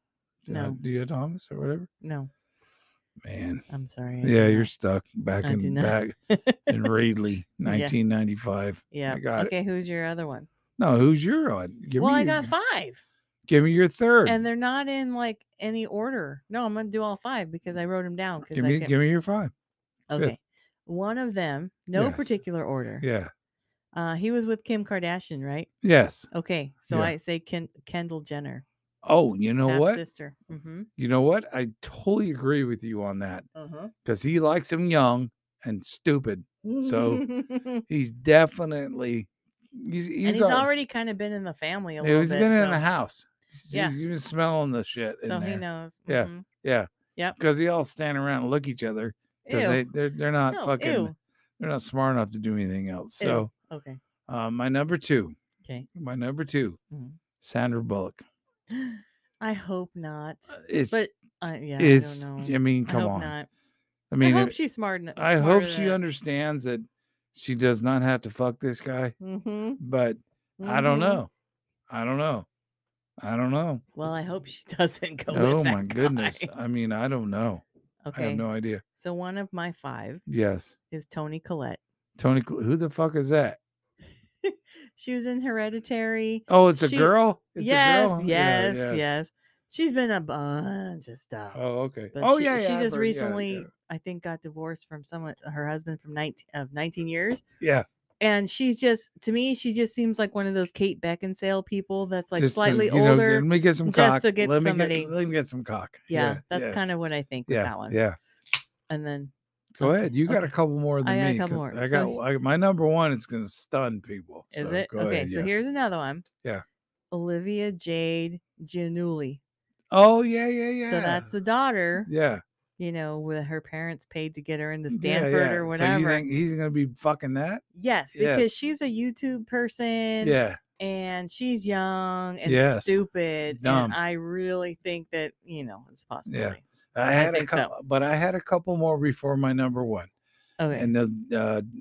S2: uh,
S3: No.
S2: Dia Thomas or whatever.
S3: no.
S2: Man,
S3: I'm sorry. I
S2: yeah, you're stuck back
S3: I
S2: in back in <laughs> Radley, 1995.
S3: yeah.
S2: I got it.
S3: Okay. Who's your other one?
S2: No, who's your one? Give
S3: well, I
S2: your,
S3: got five,
S2: Give me your third.
S3: and they're not in like any order. No, I'm gonna do all five because I wrote them down.
S2: Give me give me your five.
S3: Okay. One of them, no
S2: Yes.
S3: particular order.
S2: Yeah.
S3: Uh, he was with Kim Kardashian, right?
S2: Yes.
S3: Okay, so
S2: Yeah.
S3: I say Ken- Kendall Jenner,
S2: Oh, you know what?
S3: sister. Mm-hmm.
S2: You know what? I totally agree with you on that
S3: Uh-huh.
S2: because he likes him young and stupid. So, <laughs> He's definitely he's he's,
S3: he's
S2: al-
S3: already kind of been in the family a little
S2: he's
S3: bit.
S2: He's been in the house. He's,
S3: Yeah.
S2: he's been smelling the shit
S3: so he knows.
S2: Yeah.
S3: mhm.
S2: Yeah.
S3: Yep.
S2: Because they all stand around and look at each other because they they're they're not
S3: No,
S2: fucking
S3: ew.
S2: they're not smart enough to do anything else.
S3: Ew.
S2: So
S3: Okay.
S2: uh, my number two,
S3: Okay.
S2: my number two,
S3: Mhm.
S2: Sandra Bullock. <gasps>
S3: I hope not.
S2: Uh, It's
S3: But uh, yeah,
S2: it's
S3: I don't know.
S2: I mean,
S3: I
S2: come
S3: hope
S2: on.
S3: not.
S2: I mean,
S3: I hope
S2: it-
S3: she's smart enough.
S2: I hope she understands that she does not have to fuck this guy.
S3: Mm-hmm.
S2: But I don't know. I don't know. I don't know.
S3: Well, I hope she <laughs> doesn't go.
S2: oh
S3: with that
S2: my goodness. I mean, I don't know. I have no idea.
S3: So one of my five
S2: Yes.
S3: is Toni Collette.
S2: Tony, Cl- who the fuck is that? <laughs>
S3: She was in Hereditary.
S2: Oh, it's a
S3: She-
S2: girl. It's
S3: yes,
S2: a girl. Yeah,
S3: yes, yes, She's been a bunch of stuff.
S2: Oh, okay.
S3: But
S2: oh,
S3: she,
S2: yeah,
S3: She.
S2: I've
S3: just
S2: heard- yeah,
S3: recently,
S2: yeah.
S3: I think, got divorced from someone, her husband from 19 of 19 years.
S2: Yeah.
S3: And she's just, to me, she just seems like one of those Kate Beckinsale people that's like
S2: Just to,
S3: slightly
S2: know,
S3: older.
S2: let me get some cock.
S3: to get
S2: let me
S3: somebody-
S2: get let me get some cock.
S3: yeah, that's
S2: yeah,
S3: kind of what I think with
S2: yeah,
S3: that one.
S2: Yeah.
S3: And then
S2: Go
S3: Okay,
S2: ahead. You got a couple more than
S3: I got a
S2: me.
S3: more.
S2: I
S3: So-
S2: got I, my number one. It's gonna stun people.
S3: Is
S2: so
S3: it? Okay,
S2: ahead,
S3: so
S2: yeah.
S3: here's another one.
S2: Yeah.
S3: Olivia Jade Giannulli.
S2: Oh yeah, yeah, yeah.
S3: So that's the daughter,
S2: yeah.
S3: You know, with her parents paid to get her into Stanford
S2: yeah.
S3: or whatever.
S2: So you think he's gonna be fucking that?
S3: yes,
S2: Yes.
S3: because she's a YouTube person.
S2: yeah.
S3: and she's young and
S2: Yes.
S3: stupid.
S2: Dumb.
S3: And I really think that, you know, it's possible. Yeah.
S2: I had a
S3: think so.
S2: couple, but I had a couple more before my number one.
S3: Okay.
S2: And the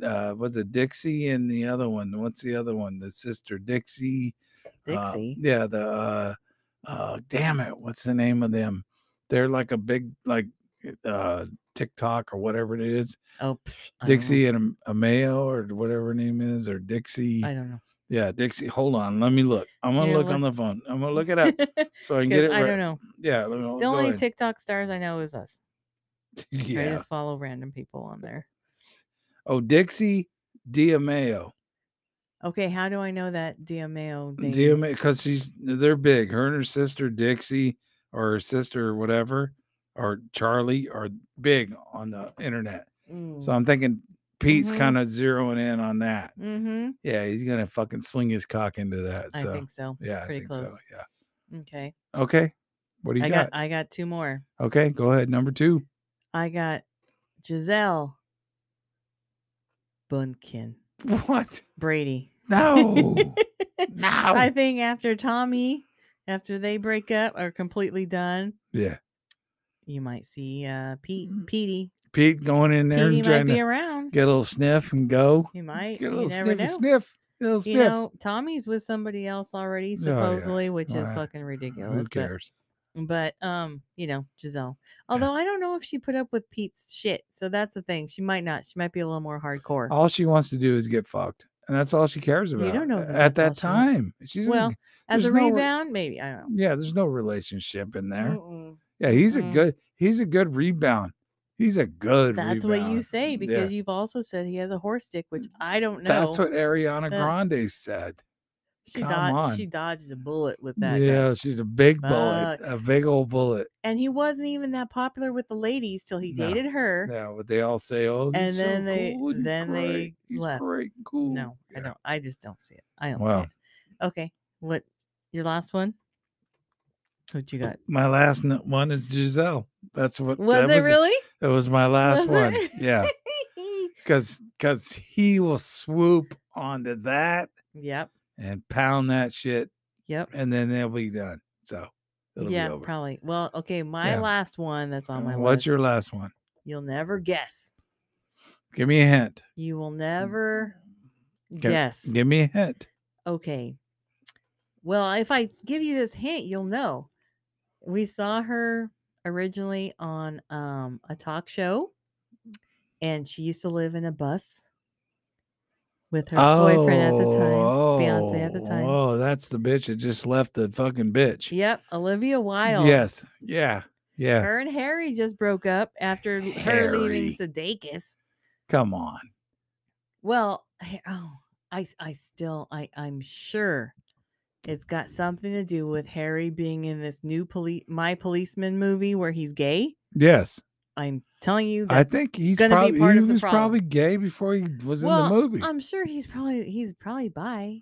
S2: uh, uh, what's it, Dixie, and the other one? What's the other one? The sister Dixie. uh,
S3: Dixie.
S2: yeah, the uh, uh, damn it, what's the name of them? They're like a big like uh TikTok or whatever it is.
S3: oh, pff, I.
S2: Dixie and a, Mayo or whatever her name is, or Dixie.
S3: I don't know.
S2: Yeah, Dixie. Hold on, let me look. I'm gonna
S3: You're
S2: look on the phone. I'm gonna look it up <laughs> so I can get it
S3: I
S2: right.
S3: don't know.
S2: Yeah, let me,
S3: The only
S2: ahead.
S3: TikTok stars I know is us. <laughs> I just follow random people on there.
S2: Oh, Dixie D'Amelio.
S3: Okay, how do I know that D'Amelio name?
S2: D'Amelio, because she's they're big. Her and her sister Dixie, or her sister or whatever, or Charlie, are big on the internet.
S3: Mm.
S2: So I'm thinking Pete's
S3: Mhm.
S2: kind of zeroing in on that.
S3: Mm-hmm.
S2: Yeah, he's gonna fucking sling his cock into that.
S3: I think so.
S2: yeah, I
S3: pretty
S2: think
S3: close.
S2: so. Yeah.
S3: Okay.
S2: Okay. What do you
S3: I
S2: got?
S3: got I got two more.
S2: Okay, go ahead. Number two.
S3: I got Gisele Bündchen <laughs>
S2: What?
S3: Brady.
S2: No. <laughs> no.
S3: I think after Tommy, after they break up or completely done,
S2: yeah.
S3: You might see uh Pete
S2: Mm.
S3: Petey.
S2: Pete going in there
S3: Petey
S2: and
S3: might be
S2: to
S3: around.
S2: get a little sniff and go.
S3: He might.
S2: Get a
S3: You
S2: little
S3: never
S2: sniffy
S3: know.
S2: sniff. Little
S3: You
S2: sniff.
S3: know, Tommy's with somebody else already,
S2: Oh, yeah.
S3: supposedly, which is
S2: Alright.
S3: fucking ridiculous. But,
S2: cares?
S3: but um, you know, Gisele. Although I don't know if she put up with Pete's shit. So that's the thing. She might not. She might be a little more hardcore.
S2: All she wants to do is get fucked. And that's all she cares about.
S3: You don't know
S2: at that
S3: all
S2: time. She's
S3: well, as a
S2: no re-
S3: rebound, maybe. I don't know.
S2: yeah, there's no relationship in there.
S3: Mm-mm.
S2: Yeah, he's
S3: Mm.
S2: a good he's a good rebound. He's a good
S3: That's what you
S2: rebound.
S3: say
S2: Yeah.
S3: because you've also said he has a horse stick, which I don't know.
S2: That's what Ariana Grande said.
S3: she
S2: come
S3: dodged.
S2: on.
S3: She dodged a bullet with that.
S2: yeah,
S3: guy.
S2: she's a big bullet, a big old bullet.
S3: and he wasn't even that popular with the ladies till he
S2: No.
S3: dated her.
S2: Yeah, but they all say, "Oh, he's
S3: And
S2: so
S3: then they-
S2: cool, he's
S3: then they
S2: great, he's
S3: left.
S2: great, cool."
S3: No, I
S2: Yeah.
S3: don't. I just don't see it. I don't see it. Okay, what your last one? What you got?
S2: My last one is Gisele. That's what
S3: Was
S2: that
S3: it
S2: was
S3: really?
S2: It was my last
S3: Was
S2: one.
S3: it?
S2: Yeah, <laughs> because because he will swoop onto that
S3: yep.
S2: and pound that shit,
S3: Yep.
S2: and then they'll be done. So it'll
S3: yeah,
S2: be over.
S3: probably. Well, okay. My
S2: Yeah.
S3: last one that's on my
S2: What's
S3: list.
S2: your last one?
S3: You'll never guess.
S2: Give me a hint.
S3: You will mm. never
S2: Gi-
S3: guess.
S2: Give me a hint.
S3: Okay. Well, if I give you this hint, you'll know. We saw her originally on um, a talk show, and she used to live in a bus with her boyfriend at the time, fiance at the time.
S2: Oh, that's the bitch that just left the fucking bitch.
S3: Yep, Olivia Wilde.
S2: Yes. Yeah. Yeah.
S3: Her and Harry just broke up after l- her leaving
S2: Harry.
S3: Sudeikis.
S2: Come on.
S3: Well, I- oh, I I still I I'm sure it's got something to do with Harry being in this new police my policeman movie where he's gay.
S2: Yes.
S3: I'm telling you,
S2: I think he's
S3: gonna
S2: probably
S3: be part
S2: he
S3: of the
S2: was probably gay before he was
S3: well,
S2: in the movie.
S3: I'm sure he's probably he's probably bi.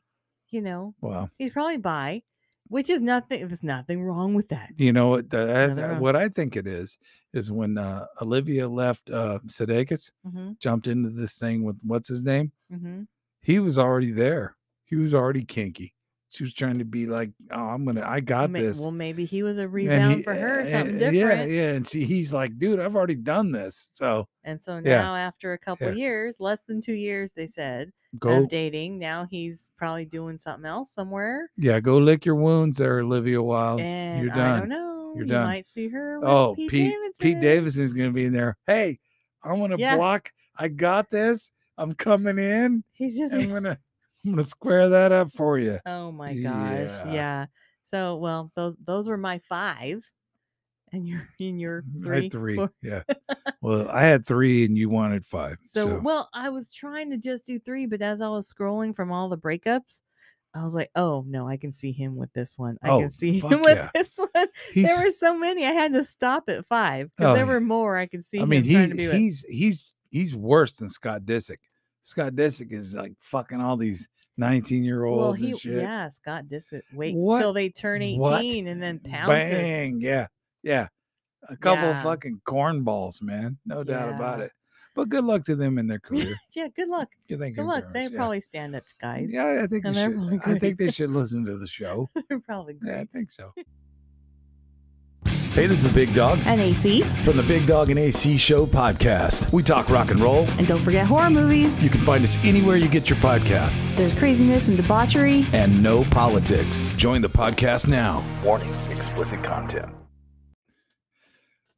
S3: You know,
S2: well,
S3: he's probably bi, which is nothing. There's nothing wrong with that.
S2: you know what? The, that-
S3: Nothing
S2: that-
S3: wrong.
S2: what I think it is is when uh, Olivia left uh, Sudeikis,
S3: Mm-hmm,
S2: jumped into this thing with what's his name.
S3: mm-hmm.
S2: He was already there. He was already kinky. She was trying to be like, "Oh, I'm gonna, I got this."
S3: Well, maybe he was a rebound
S2: he-
S3: for her,
S2: eh,
S3: something
S2: eh,
S3: different.
S2: Yeah, yeah. And she, he's like, dude, I've already done this. So
S3: And so
S2: Yeah.
S3: now, after a couple
S2: Yeah.
S3: years, less than two years, they said,
S2: go,
S3: of dating. Now he's probably doing something else somewhere.
S2: yeah, go lick your wounds there, Olivia Wilde.
S3: and
S2: you're done.
S3: I don't know.
S2: You're
S3: you
S2: done.
S3: might see her.
S2: Oh,
S3: Pete,
S2: Pete,
S3: Davidson.
S2: Pete Davidson's gonna be in there. Hey, I'm gonna
S3: Yeah.
S2: block. I got this. I'm coming in.
S3: He's just.
S2: I'm gonna, I'm gonna square that up for you.
S3: oh my gosh.
S2: Yeah.
S3: Yeah. So well, those those were my five, and you're <laughs> in your mm,
S2: I
S3: three.
S2: three.
S3: four.
S2: Yeah. <laughs> well, I had three, and you wanted five.
S3: So,
S2: So,
S3: well, I was trying to just do three, but as I was scrolling from all the breakups, I was like, oh no, I can see him with this one. I
S2: Oh,
S3: can see him with
S2: yeah. <laughs>
S3: this one.
S2: he's.
S3: there were so many. I had to stop at five because
S2: Oh,
S3: there were more I could see
S2: I mean, he,
S3: to be with.
S2: he's he's he's worse than Scott Disick. Scott Disick is like fucking all these 19 year
S3: Well,
S2: olds
S3: he
S2: and shit.
S3: yeah, Scott Disick waits
S2: What?
S3: till they turn 18
S2: What?
S3: and then pounces.
S2: Bang. Yeah. Yeah. A couple of
S3: Yeah.
S2: fucking cornballs, man. No doubt about it. But good luck to them in their career. <laughs>
S3: Yeah, good luck.
S2: Think
S3: Good luck. They're probably stand up guys.
S2: Yeah, I think they
S3: and
S2: should. I think they <laughs> should listen to the show.
S3: They're probably
S2: Yeah, I think so.
S1: Hey, this is Big Dog
S3: And AC.
S1: from the Big Dog and AC Show podcast. We talk rock and roll.
S4: And don't forget horror movies.
S1: You can find us anywhere you get your podcasts.
S4: There's craziness and debauchery.
S1: And no politics. Join the podcast now. Warning explicit content.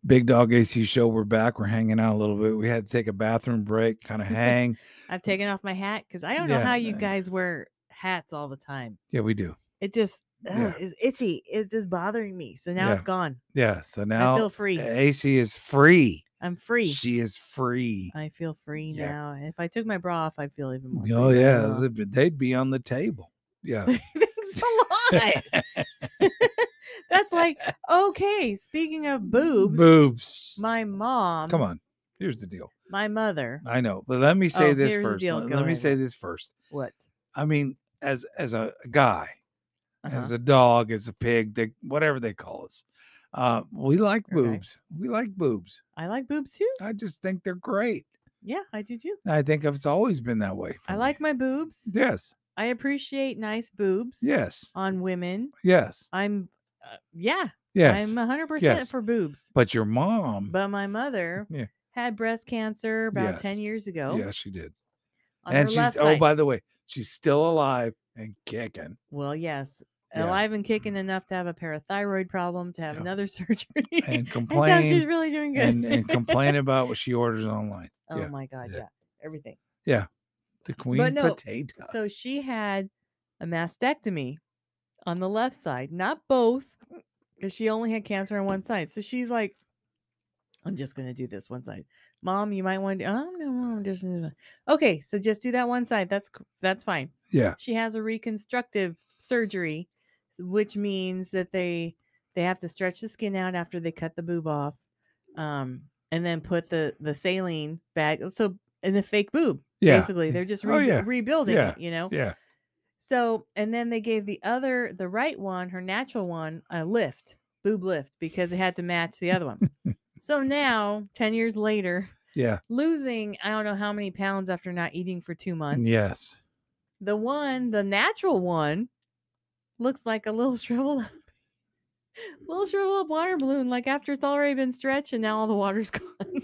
S2: Big Dog AC show. We're back. We're hanging out a little bit. We had to take a bathroom break, kind of <laughs> hang.
S3: I've taken off my hat because I don't know
S2: Yeah,
S3: how you
S2: uh,
S3: guys wear hats all the time.
S2: Yeah, we do.
S3: It just ugh,
S2: Yeah.
S3: is itchy. It's just bothering me. So now it's gone.
S2: Yeah. So now I
S3: feel free.
S2: AC is free.
S3: I'm free.
S2: She is free.
S3: I feel free
S2: Yeah.
S3: now. If I took my bra off, I'd feel even more.
S2: Oh yeah,
S3: now.
S2: they'd be- on the table. Yeah. <laughs>
S3: Thanks a lot. <laughs> That's like okay. Speaking of boobs,
S2: Boobs.
S3: my mom.
S2: Come on. Here's the deal.
S3: My mother.
S2: I know, but let me say
S3: Oh,
S2: this first. Let, let me say this first.
S3: What?
S2: I mean, as as a guy,
S3: Uh-huh.
S2: as a dog, as a pig, they, whatever they call us, uh, we like
S3: Okay.
S2: boobs. We like boobs.
S3: I like boobs too.
S2: I just think they're great.
S3: Yeah, I do too.
S2: I think it's always been that way.
S3: I
S2: for
S3: like my boobs.
S2: Yes.
S3: I appreciate nice boobs.
S2: Yes.
S3: On women.
S2: Yes.
S3: I'm. Uh, yeah.
S2: Yes.
S3: I'm 100%
S2: Yes.
S3: for boobs.
S2: but your mom.
S3: But my mother
S2: Yeah.
S3: had breast cancer about 10 years ago.
S2: yeah, she did.
S3: On
S2: and she's oh, by the way, she's still alive and kicking.
S3: Well, yes.
S2: Yeah.
S3: Alive and kicking mm-hmm. enough to have a parathyroid problem, to have
S2: Yeah.
S3: another <laughs> surgery.
S2: And
S3: I thought she's
S2: complain
S3: really doing good.
S2: and, and complain about what she orders online. <laughs>
S3: oh
S2: yeah.
S3: my God.
S2: yeah.
S3: Everything. Yeah.
S2: The queen
S3: no,
S2: potato.
S3: So she had a mastectomy on the left side, not both, because she only had cancer on one side. So she's like, I'm just gonna do this one side. Mom, you might want to. Oh no, mom, just okay. So just do that one side. That's that's fine.
S2: Yeah.
S3: She has a reconstructive surgery, which means that they they have to stretch the skin out after they cut the boob off, um, and then put the the saline bag. So in the fake boob,
S2: Yeah.
S3: basically, they're just
S2: Oh, yeah.
S3: rebuilding
S2: Yeah.
S3: it. You know.
S2: Yeah.
S3: So, and then they gave the other, the right one, her natural one, a lift, boob lift, because it had to match the other one. <laughs> so now, 10 years later,
S2: Yeah.
S3: losing, I don't know how many pounds after not eating for two months.
S2: Yes.
S3: The one, the natural one, looks like a little <laughs> shriveled up, little shriveled up water balloon, like after it's already been stretched and now all the water's <laughs> gone.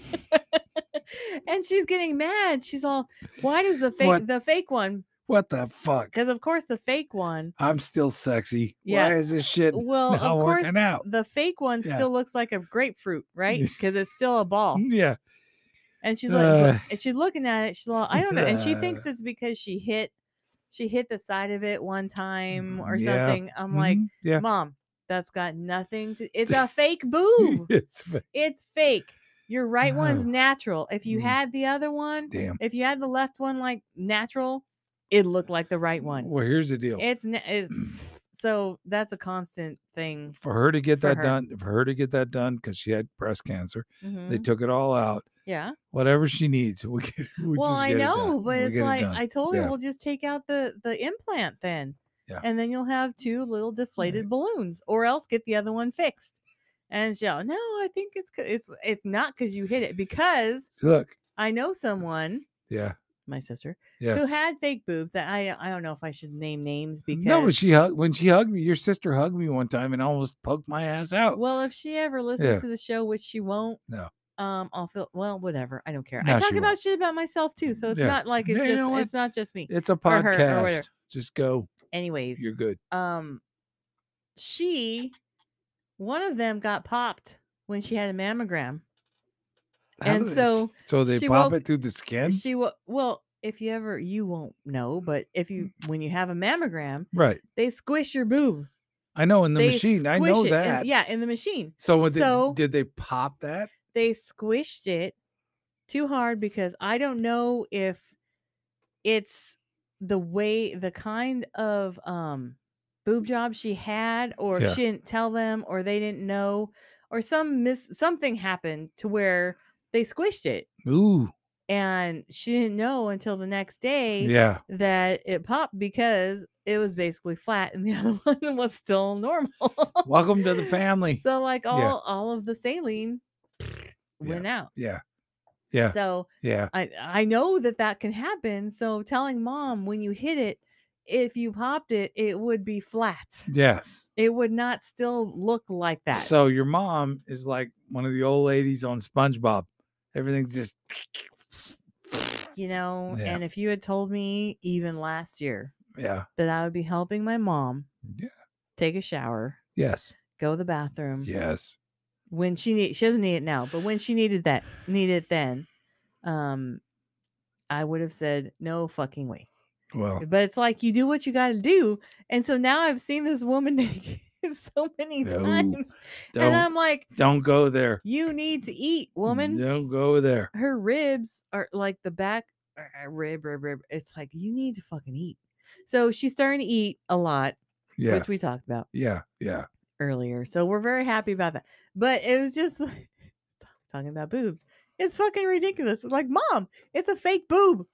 S3: and she's getting mad. She's all, why does the fake,
S2: What?
S3: the fake one,
S2: What the fuck?
S3: because of course the fake one,
S2: I'm still sexy.
S3: Yeah.
S2: Why is this shit
S3: well,
S2: not
S3: of course,
S2: working out?
S3: the fake one
S2: Yeah.
S3: still looks like a grapefruit, right? <laughs> Because it's still a ball.
S2: Yeah.
S3: And she's like,
S2: Uh.
S3: And she's looking at it. She's like, I don't know. And she thinks
S2: Uh.
S3: it's because she hit, she hit the side of it one time or
S2: Mm, Yeah.
S3: something. I'm like,
S2: Mhm. yeah.
S3: Mom, that's got nothing to. It's a <laughs> fake boob.
S2: it's fa-
S3: it's fake. Your right one's
S2: Oh.
S3: natural. If you
S2: Mm.
S3: had the other one,
S2: damn.
S3: if you had the left one like natural, it looked like the right one.
S2: Well, here's the deal.
S3: It's, it's <clears throat> <sniffs> so that's a constant thing.
S2: for her to get that
S3: her.
S2: done, for her to get that done, because she had breast cancer, they
S3: Mhm.
S2: took it all out.
S3: Yeah.
S2: Whatever she needs, we can. <laughs> We
S3: well, I
S2: get it
S3: know, but
S2: We
S3: it's
S2: get it
S3: like. I told her
S2: Yeah.
S3: we'll just take out the the implant then,
S2: Yeah.
S3: and then you'll have two little deflated balloons, or else get the other one fixed. And she'll no, I think it's it's it's not because you hit it because
S2: Look,
S3: I know someone,
S2: yeah,
S3: my sister,
S2: yes.
S3: who had fake boobs. That I I don't know if I should name names because
S2: no, but she hugged when she hugged me. Your sister hugged me one time and almost poked my ass out.
S3: well, if she ever listens
S2: Yeah.
S3: to the show, which she won't.
S2: No.
S3: Um, I'll feel well, whatever. I don't care.
S2: No,
S3: I talk about
S2: won't.
S3: shit about myself too, so it's
S2: Yeah.
S3: not like it's
S2: Yeah, you
S3: just
S2: know
S3: it's not just me.
S2: it's a
S3: or her, or
S2: podcast. Just go.
S3: Anyways,
S2: You're good.
S3: um she one of them got popped when she had a mammogram
S2: How
S3: and
S2: do they-
S3: so
S2: so they pop
S3: woke-
S2: it through the skin,
S3: she wa well if you ever you won't know but if you
S2: Mm.
S3: when you have a mammogram
S2: right?
S3: they squish your boob
S2: I know in the
S3: They
S2: machine. I know
S3: it
S2: that.
S3: yeah in the machine
S2: So,
S3: So-
S2: did they pop that?
S3: They squished it too hard because i don't know if it's the way the kind of um boob job she had or
S2: Yeah.
S3: she didn't tell them or they didn't know or some miss something happened to where they squished it
S2: Ooh,
S3: and she didn't know until the next day
S2: Yeah.
S3: that it popped because it was basically flat and the <laughs> other one was still normal.
S2: Welcome to the family.
S3: so like all all of the saline went out.
S2: Yeah. Yeah.
S3: So
S2: Yeah.
S3: I I know that that can happen. So telling mom when you hit it, if you popped it, it would be flat.
S2: Yes.
S3: It would not still look like that.
S2: So your mom is like one of the old ladies on SpongeBob. Everything's just
S3: you know,
S2: Yeah.
S3: and if you had told me even last year
S2: yeah.
S3: that I would be helping my mom
S2: Yeah.
S3: take a shower,
S2: Yes.
S3: go to the bathroom
S2: Yes.
S3: When she need she doesn't need it now, but when she needed that needed it then, um, I would have said no fucking way.
S2: Well,
S3: But it's like you do what you got to do, and so now I've seen this woman <laughs> naked so many
S2: No,
S3: times, and I'm like,
S2: don't go there.
S3: you need to eat, woman.
S2: Don't go there.
S3: Her ribs are like the back uh, rib, rib, rib. It's like you need to fucking eat. So she's starting to eat a lot,
S2: Yes.
S3: which we talked about
S2: yeah. Yeah.
S3: earlier. So we're very happy about that. But it was just like <laughs> talking about boobs. It's fucking ridiculous. It's like, mom, it's a fake boob.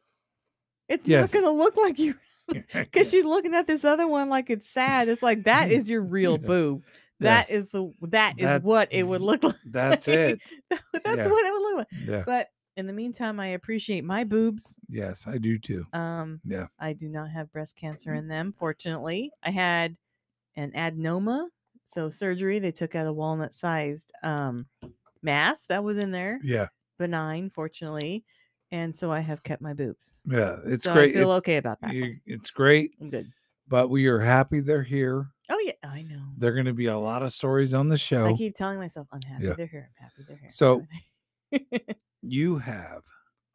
S3: It's
S2: Yes.
S3: not gonna look like you <laughs> <laughs> because she's looking at this other one like it's sad. It's like that is your real
S2: Yeah.
S3: boob. That
S2: Yes.
S3: is the that is what it would look like.
S2: That's it.
S3: That's
S2: Yeah.
S3: what it would look like.
S2: Yeah.
S3: But in the meantime, I appreciate my boobs.
S2: Yes, I do too.
S3: Um,
S2: Yeah.
S3: I do not have breast cancer <clears throat> in them. Fortunately, I had an adenoma, so surgery. They took out a walnut-sized um, mass that was in there,
S2: Yeah.
S3: benign, fortunately, and so I have kept my boobs.
S2: Yeah. It's
S3: so
S2: great.
S3: I feel
S2: It-
S3: okay about that.
S2: you- it's great,
S3: I'm good.
S2: but we are happy they're here.
S3: Oh yeah, I know.
S2: There are going to be a lot of stories on the show.
S3: I keep telling myself, I'm happy
S2: Yeah.
S3: they're here. I'm happy they're here.
S2: So-
S3: they're here." <laughs>
S2: you have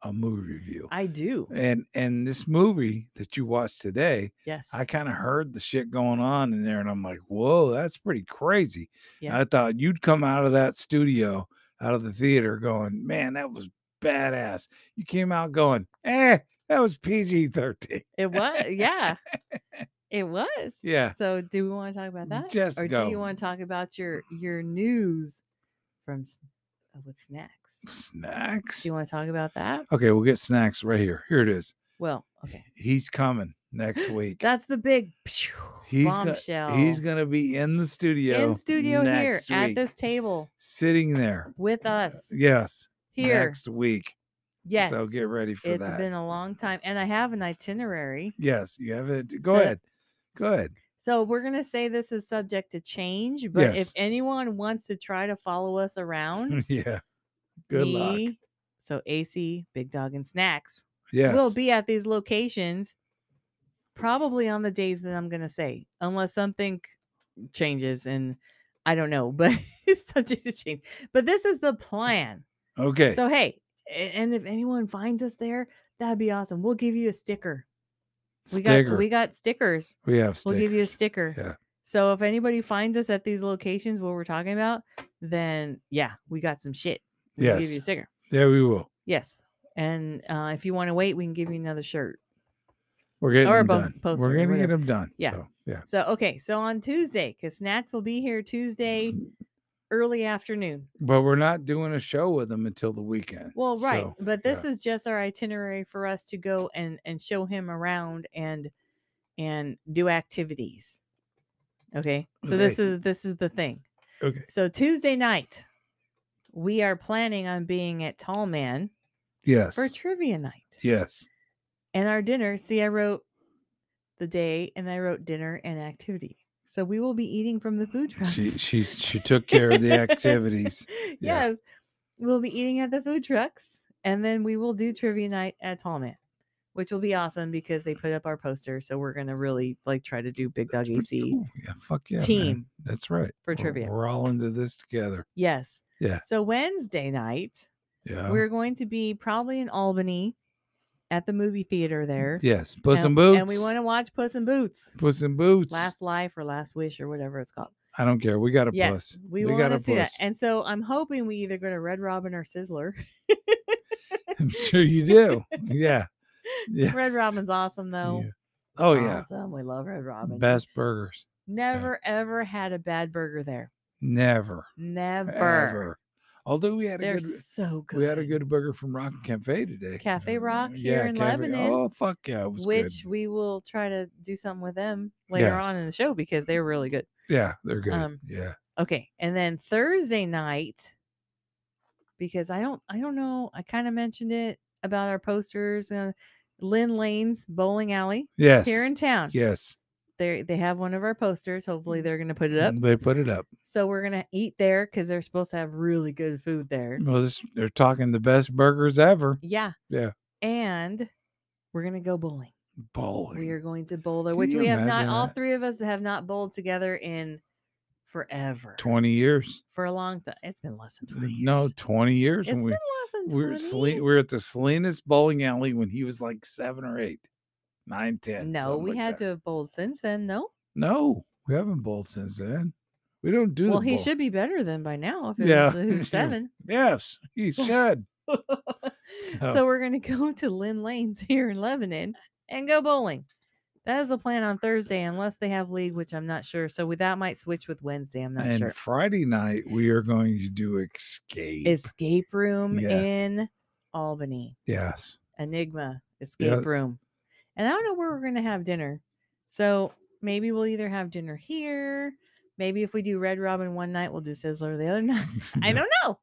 S2: a movie review.
S3: I do.
S2: and and this movie that you watched today,
S3: Yes.
S2: I kind of heard the shit going on in there, and I'm like, whoa, that's pretty crazy.
S3: Yeah.
S2: I thought you'd come out of that studio, out of the theater, going, man, that was badass. You came out going, eh, that was PG 13.
S3: It was. Yeah. <laughs> it was.
S2: Yeah.
S3: So, do we want to talk about that,
S2: Just
S3: or do you want to talk about your your news from Uh, with snacks?
S2: Snacks.
S3: Do you want to talk about that?
S2: Okay, we'll get snacks right here. Here it is.
S3: Well, okay,
S2: He's coming next <laughs> week.
S3: that's the big phew,
S2: He's gonna,
S3: bombshell.
S2: he's gonna be in the studio.
S3: in studio here
S2: next
S3: at this table
S2: sitting there.
S3: with uh, us
S2: Yes.
S3: here.
S2: Next week.
S3: yes,
S2: So get ready for
S3: it's
S2: that.
S3: It's been a long time, and I have an itinerary.
S2: Yes, you have it. Go
S3: So-
S2: ahead. Go ahead.
S3: So we're gonna say this is subject to change, but if anyone wants to try to follow us around, <laughs>
S2: yeah. Good luck.
S3: So AC, Big Dog, and Snacks
S2: Yes.
S3: will be at these locations probably on the days that I'm gonna say, unless something changes and I don't know, <laughs> but it's subject to change. But this is the mm. plan.
S2: okay.
S3: So hey, and if anyone finds us there, that'd be awesome. We'll give you a sticker. We
S2: Sticker.
S3: got we got stickers.
S2: We have
S3: We'll give you a sticker.
S2: Yeah.
S3: So if anybody finds us at these locations where we're talking about, then yeah, we got some shit. We'll give you a sticker.
S2: Yeah, we will.
S3: Yes. And uh, if you want to wait, we can give you another shirt.
S2: We're getting
S3: Or a
S2: done.
S3: poster
S2: We're gonna get them done.
S3: Yeah.
S2: So, yeah.
S3: So okay, so on Tuesday, because Snacks will be here Tuesday early afternoon.
S2: But we're not doing a show with them until the weekend.
S3: Well, right,
S2: So,
S3: but this
S2: yeah.
S3: is just our itinerary for us to go and and show him around and and do activities. Okay, so this is this is the thing.
S2: okay.
S3: So Tuesday night, we are planning on being at Tallman
S2: Yes.
S3: for trivia night.
S2: yes.
S3: And our dinner, see, I wrote the day and I wrote dinner and activity. So we will be eating from the food trucks.
S2: She she she took care of the activities. <laughs> Yeah.
S3: yes. We'll be eating at the food trucks and then we will do trivia night at Tallman, which will be awesome because they put up our poster. So we're going to really like try to do Big Dog AC
S2: cool. Yeah, fuck yeah. man.
S3: team.
S2: That's right.
S3: for
S2: We're-
S3: trivia.
S2: We're all into this together.
S3: Yes.
S2: Yeah.
S3: So Wednesday night,
S2: Yeah.
S3: we're going to be probably in Albany at the movie theater there.
S2: yes. Puss
S3: and,
S2: in Boots.
S3: And we want to watch Puss in Boots.
S2: Puss in Boots.
S3: Last Life or Last Wish or whatever it's called.
S2: I don't care. We got a
S3: yes,
S2: puss.
S3: we,
S2: got
S3: want
S2: a
S3: to see that.
S2: puss.
S3: And so I'm hoping we either go to Red Robin or Sizzler. <laughs>
S2: I'm sure you do. Yeah. Yeah. <laughs>
S3: Red Robin's awesome though.
S2: Yeah. Oh yeah.
S3: awesome. We love Red Robin.
S2: Best burgers.
S3: Never ever had a bad burger there.
S2: Never.
S3: Never.
S2: Ever. Although we had a
S3: They're
S2: good
S3: so good.
S2: we had a good burger from Rock Cafe today.
S3: Cafe Rock here in
S2: Cafe-
S3: Lebanon,
S2: Oh fuck yeah, it was
S3: which
S2: good.
S3: we will try to do something with them later
S2: Yes.
S3: on in the show because they're really good.
S2: Yeah, they're good.
S3: um,
S2: yeah.
S3: Okay, and then Thursday night, because I don't, I don't know, I kind of mentioned it about our posters. Uh, Lynn Lane's Bowling Alley
S2: Yes.
S3: here in town.
S2: yes.
S3: They they have one of our posters. Hopefully, mm. they're gonna put it up.
S2: Mm, they put it up.
S3: So we're gonna eat there because they're supposed to have really good food there.
S2: Well, this, they're talking the best burgers ever.
S3: Yeah.
S2: Yeah.
S3: And we're gonna go bowling.
S2: Bowling.
S3: We are going to bowl there,
S2: Can
S3: which we have not.
S2: imagine
S3: All three of us have not bowled together in forever.
S2: 20 years.
S3: For a long time. It's been less than twenty years.
S2: No, 20 years.
S3: it's
S2: when
S3: been
S2: we,
S3: less than 20.
S2: we were,
S3: 20.
S2: We were at the Salinas Bowling Alley when he was like seven or eight, nine, ten.
S3: No, we
S2: like
S3: had
S2: that.
S3: to have bowled since then. No.
S2: No, we haven't bowled since then. We don't do
S3: Well, he
S2: bowl.
S3: should be better than by now if it
S2: Yeah.
S3: was uh, who's <laughs> seven.
S2: Yes, he should. <laughs>
S3: so.
S2: So-
S3: we're gonna go to Lynn Lane's here in Lebanon and go bowling. That is the plan on Thursday, unless they have league, which I'm not sure. So with that might switch with Wednesday. I'm not
S2: and
S3: sure.
S2: And Friday night we are going to do escape.
S3: Escape room
S2: Yeah.
S3: in Albany.
S2: yes.
S3: Enigma escape room. And I don't know where we're gonna have dinner. So maybe we'll either have dinner here. Maybe if we do Red Robin one night, we'll do Sizzler the other <laughs> night. <laughs> I don't know.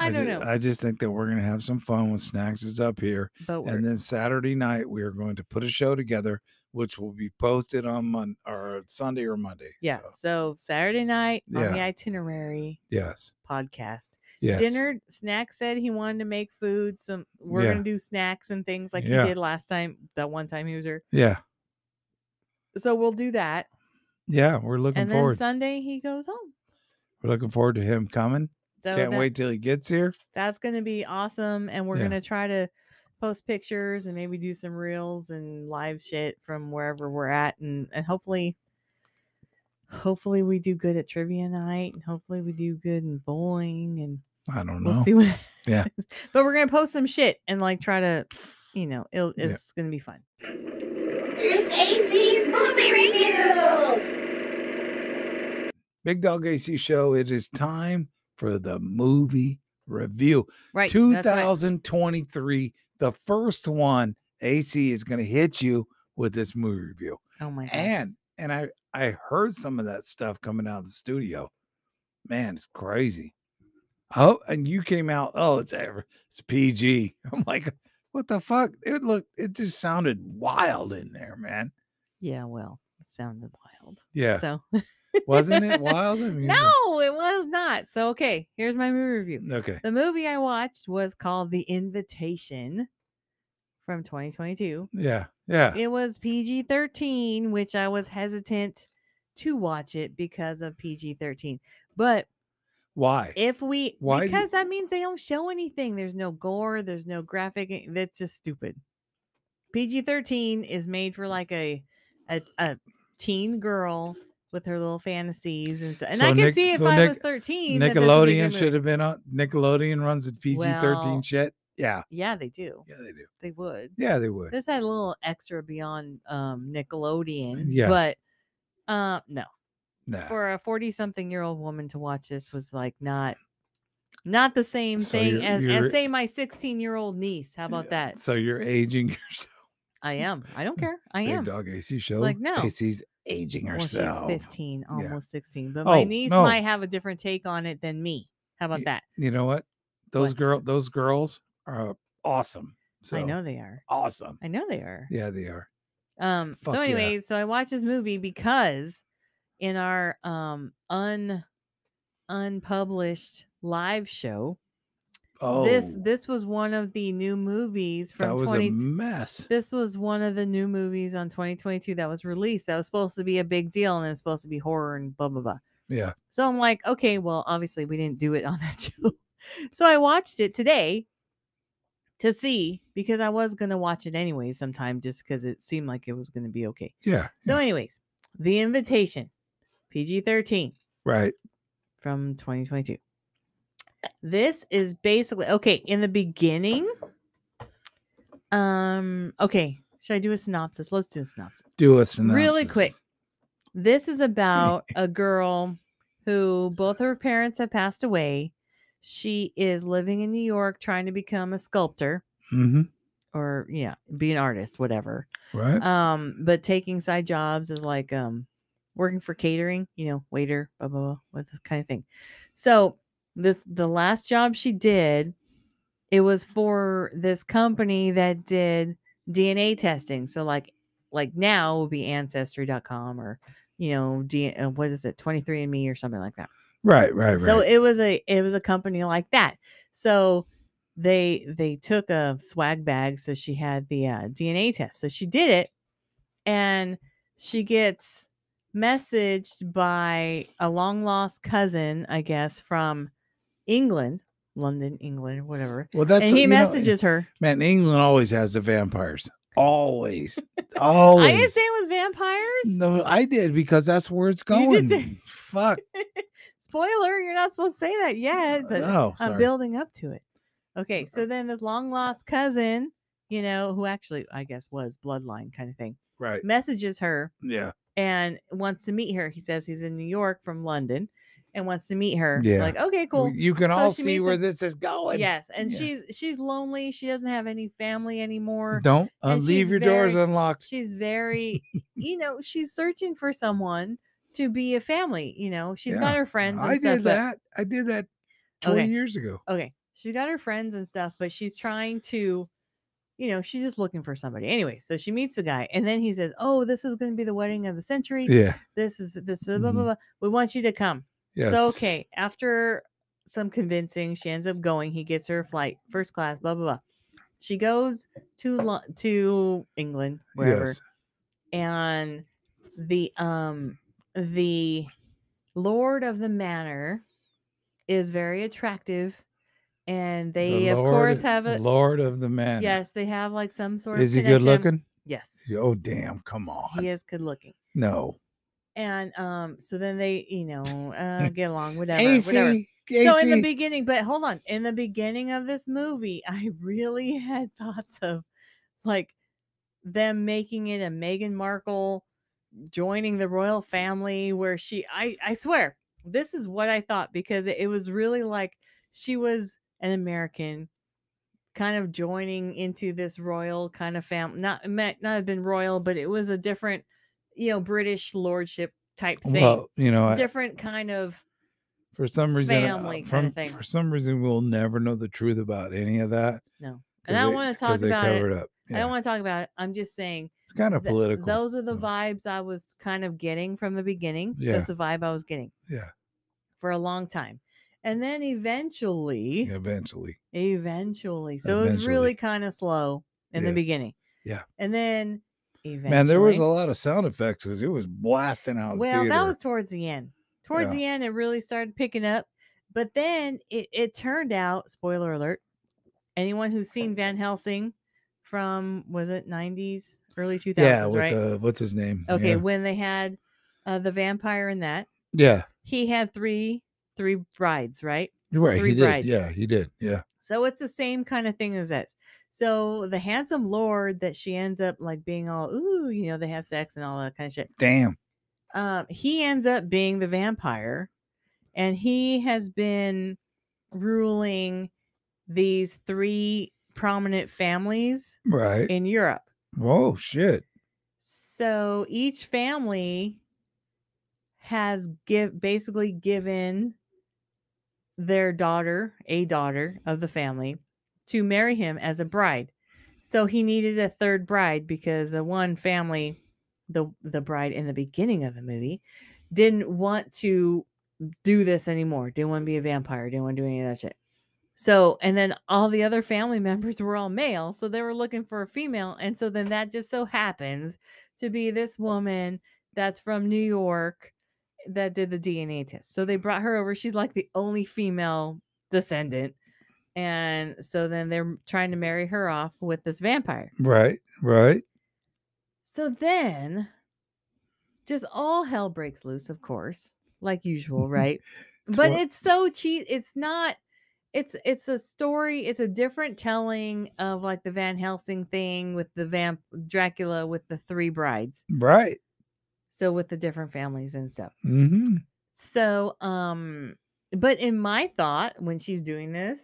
S3: I, don't
S2: ju-
S3: know.
S2: I just think that we're going to have some fun with snacks is up here.
S3: but
S2: And then Saturday night we are going to put a show together, which will be posted on Mon or Sunday or Monday.
S3: yeah.
S2: So,
S3: So Saturday night on the itinerary
S2: yes.
S3: podcast.
S2: Yes.
S3: Dinner snack said he wanted to make food. Some we're
S2: Yeah.
S3: gonna do snacks and things like
S2: Yeah.
S3: he did last time, that one time he was here.
S2: Yeah.
S3: So we'll do that.
S2: Yeah. We're looking
S3: and
S2: forward.
S3: Sunday he goes home.
S2: we're looking forward to him coming.
S3: So
S2: Can't
S3: that-
S2: wait till he gets here.
S3: that's going to be awesome and we're
S2: Yeah.
S3: going to try to post pictures and maybe do some reels and live shit from wherever we're at and and hopefully hopefully we do good at trivia night and hopefully we do good in bowling and
S2: I don't know.
S3: we'll
S2: know.
S3: see what
S2: Yeah.
S3: but we're going to post some shit and like try to you know it'll,
S2: Yeah.
S3: it's going to be fun
S5: It's AC's movie review.
S2: Big Dog AC Show. It is time for the movie review.
S3: right that's right.
S2: 2023, the first one. AC is going to hit you with this movie review.
S3: oh my gosh
S2: And and I I heard some of that stuff coming out of the studio. Man, it's crazy. Oh, and you came out. Oh, it's ever it's PG. <laughs> I'm like, what the fuck? It looked. It just sounded wild in there, man.
S3: yeah well it sounded wild
S2: Yeah,
S3: so
S2: wasn't it <laughs> wild? I mean,
S3: no it was not so okay here's my movie review
S2: Okay.
S3: The movie I watched was called The Invitation from 2022.
S2: Yeah. Yeah.
S3: It was PG 13, which I was hesitant to watch it because of PG 13. But
S2: Why?
S3: if we,
S2: Why
S3: because that means they don't show anything. There's no gore, there's no graphic. eh, That's just stupid. PG 13 is made for like a, a, a teen girl with her little fantasies and stuff. And
S2: So
S3: I can
S2: Nick-
S3: see if
S2: so
S3: I
S2: Nick-
S3: was 13. that this would be a good
S2: Nickelodeon should have been on. Nickelodeon runs the PG thirteen
S3: Well,
S2: shit. Yeah.
S3: Yeah, they do.
S2: Yeah, they do.
S3: They would.
S2: Yeah, they would.
S3: This had a little extra beyond um Nickelodeon.
S2: Yeah.
S3: But uh no.
S2: Nah.
S3: For a 40 something year old woman to watch this was like not not the same
S2: So
S3: thing
S2: you're-
S3: as,
S2: you're-
S3: as say my 16 year old niece. How about
S2: Yeah,
S3: that?
S2: So you're aging <laughs> yourself.
S3: I am. I don't care. I
S2: Big
S3: am.
S2: Dog AC show.
S3: like, no.
S2: AC's aging
S3: Well,
S2: herself.
S3: she's 15,
S2: Yeah.
S3: almost 16. But my
S2: Oh,
S3: niece
S2: no.
S3: might have a different take on it than me. How about
S2: Y-
S3: that?
S2: You know what? Those
S3: What?
S2: girl, those girls are awesome. So, I
S3: know they are.
S2: Awesome.
S3: I know they are.
S2: Yeah, they are.
S3: Um
S2: Fuck
S3: so
S2: yeah.
S3: anyways, so I watched this movie because in our um un unpublished live show,
S2: Oh,
S3: this this was one of the new movies from that
S2: was
S3: 20
S2: a mess.
S3: this was one of the new movies on 2022 that was released that was supposed to be a big deal and it was supposed to be horror and blah blah blah.
S2: Yeah.
S3: So I'm like, okay, well, obviously we didn't do it on that <laughs> show. So I watched it today to see because I was gonna watch it anyway sometime just because it seemed like it was gonna be okay.
S2: Yeah.
S3: So,
S2: yeah,
S3: anyways, The Invitation, PG 13
S2: right.
S3: from 2022. This is basically okay. In the beginning, um, okay, should I do a synopsis? Let's do a synopsis.
S2: Do a synopsis.
S3: Really quick. This is about <laughs> a girl who both her parents have passed away. she is living in New York trying to become a sculptor
S2: Mm-hmm.
S3: or yeah, be an artist, whatever.
S2: Right.
S3: Um, but taking side jobs is like um working for catering, you know, waiter, blah blah blah, with this kind of thing. So this the last job she did, it was for this company that did DNA testing. So like like now will be ancestry.com or you know, D, uh, what is it, 23andme or something like that.
S2: right. Right. Right.
S3: So it was a it was a company like that. So they they took a swag bag so she had the uh, DNA test. So she did it and she gets messaged by a long lost cousin, I guess, from England, London, England, whatever.
S2: well, that's
S3: and he
S2: you know, eh,
S3: messages her.
S2: man. England always has the vampires. Always. Always. <laughs>
S3: I didn't say it was vampires.
S2: No, I did because that's where it's going.
S3: say- <laughs>
S2: Fuck. <laughs>
S3: Spoiler, you're not supposed to say that yet. but
S2: Oh,
S3: I'm building up to it. Okay, uh, uh. so then this long lost cousin, you know, who actually I guess was bloodline kind of thing,
S2: Right.
S3: messages her
S2: Yeah.
S3: And wants to meet her. He says he's in New York from London and wants to meet her.
S2: Yeah.
S3: Like, okay, cool.
S2: You can
S3: So
S2: all see where
S3: him-
S2: this is going.
S3: Yes, and
S2: Yeah.
S3: she's she's lonely. She doesn't have any family anymore.
S2: Don't uh, leave your doors unlocked.
S3: She's very, you <laughs> know, she's searching for someone to be a family. You know, she's
S2: Yeah,
S3: got her friends. And
S2: I
S3: stuff,
S2: did
S3: but-
S2: that. I did that 20
S3: Okay.
S2: years ago.
S3: okay she's got her friends and stuff but she's trying to you know she's just looking for somebody anyway so she meets the guy and then he says oh this is going to be the wedding of the century
S2: Yeah.
S3: this is this blah, blah,
S2: Mhm.
S3: blah, blah. we want you to come
S2: Yes.
S3: so okay after some convincing she ends up going he gets her a flight first class blah blah blah she goes to to england wherever
S2: Yes.
S3: and the um the lord of the manor is very attractive and
S2: The
S3: they of course have a
S2: Lord of the Man.
S3: yes they have like some sort of
S2: Is he good looking?
S3: yes
S2: Oh, damn. Come on.
S3: he is good looking
S2: No.
S3: and um so then they you know uh <laughs> get along whatever
S2: AC.
S3: whatever
S2: AC.
S3: so in the beginning but hold on in the beginning of this movie i <laughs> really had thoughts of like them making it a Meghan Markle joining the royal family where she I I swear this is what I thought because it, it was really like she was an American kind of joining into this royal kind of family not it might not have been royal but it was a different you know British lordship type thing
S2: well, you know, I-
S3: different kind of
S2: for some reason, uh,
S3: family kinda thing.
S2: for some reason, we'll never know the truth about any of that.
S3: No, and I don't want to talk about it
S2: up.
S3: I don't want to talk about it I'm just saying
S2: It's kind of political.
S3: those are the
S2: so,
S3: vibes I was kind of getting from the beginning.
S2: Yeah.
S3: That's the vibe I was getting
S2: Yeah.
S3: for a long time. And then eventually,
S2: Eventually.
S3: eventually, so it was really kind of slow in the beginning.
S2: Yeah.
S3: And then eventually,
S2: Man, there was a lot of sound effects because it was blasting out.
S3: well,
S2: theater.
S3: that was towards the end. Towards
S2: Yeah.
S3: the end, it really started picking up. But then it, it turned out, spoiler alert, anyone who's seen Van Helsing from was it 90s, early 2000s,
S2: yeah. With
S3: right?
S2: uh, what's his name?
S3: Okay,
S2: Yeah.
S3: when they had uh, the vampire in that,
S2: yeah.
S3: he had three three brides, right?
S2: You're right.
S3: Three
S2: he did.
S3: brides.
S2: Yeah, he did. Yeah.
S3: So it's the same kind of thing as that. So the handsome lord that she ends up like being all ooh, you know, they have sex and all that kind of shit.
S2: Damn.
S3: Um, he ends up being the vampire, and he has been ruling these three prominent families
S2: Right.
S3: in Europe.
S2: Whoa, shit.
S3: So each family has give basically given their daughter, a daughter of the family, to marry him as a bride. So he needed a third bride because the one family, the the bride in the beginning of the movie, didn't want to do this anymore. Didn't want to be a vampire. Didn't want to do any of that shit. So, and then all the other family <laughs> members were all male, so they were looking for a female, and so then that just so happens to be this woman that's from New York that did the DNA test. So they mm-hmm. brought her over. She's like the only female descendant. And so then they're trying to marry her off with this vampire.
S2: Right. Right.
S3: So then just all hell breaks loose, of course, like usual, <laughs> right? but
S2: what-
S3: it's so cheap. It's not it's it's a story, it's a different telling of like the Van Helsing thing with the vamp Dracula with the three brides.
S2: Right.
S3: So with the different families and stuff.
S2: Mm-hmm.
S3: So um but in my thought, when she's doing this,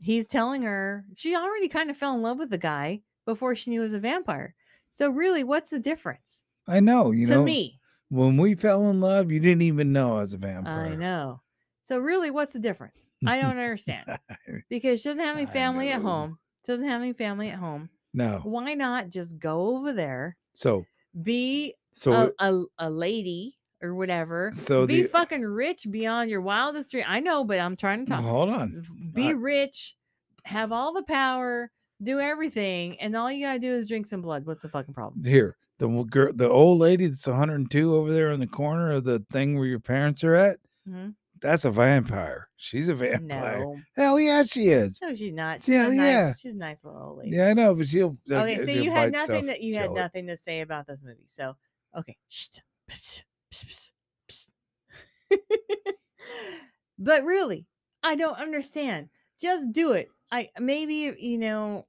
S3: he's telling her she already kind of fell in love with the guy before she knew he was a vampire. So really, what's the difference
S2: I know. You
S3: to
S2: know,
S3: me?
S2: when we fell in love, you didn't even know I was a vampire.
S3: I know. So really, what's the difference? I don't understand <laughs> because she doesn't have any family at home. Doesn't have any family at home.
S2: no.
S3: Why not just go over there,
S2: So,
S3: be
S2: so
S3: a, a, a lady or whatever.
S2: So
S3: be
S2: the-
S3: fucking rich beyond your wildest dream. I know, but I'm trying to talk.
S2: hold on.
S3: Be
S2: I-
S3: rich, have all the power, do everything, and all you gotta do is drink some blood. What's the fucking problem?
S2: Here, the girl, the old lady that's 102 over there in the corner of the thing where your parents are at.
S3: Mhm.
S2: That's a vampire. She's a vampire.
S3: No,
S2: Hell yeah, she is.
S3: no, she's not. She's
S2: Yeah,
S3: nice, she's a nice little old lady.
S2: Yeah, I know, but she'll. uh,
S3: Okay, so you had nothing that you had
S2: it.
S3: nothing to say about this movie. So okay. <laughs> but really, I don't understand. Just do it. I maybe you know,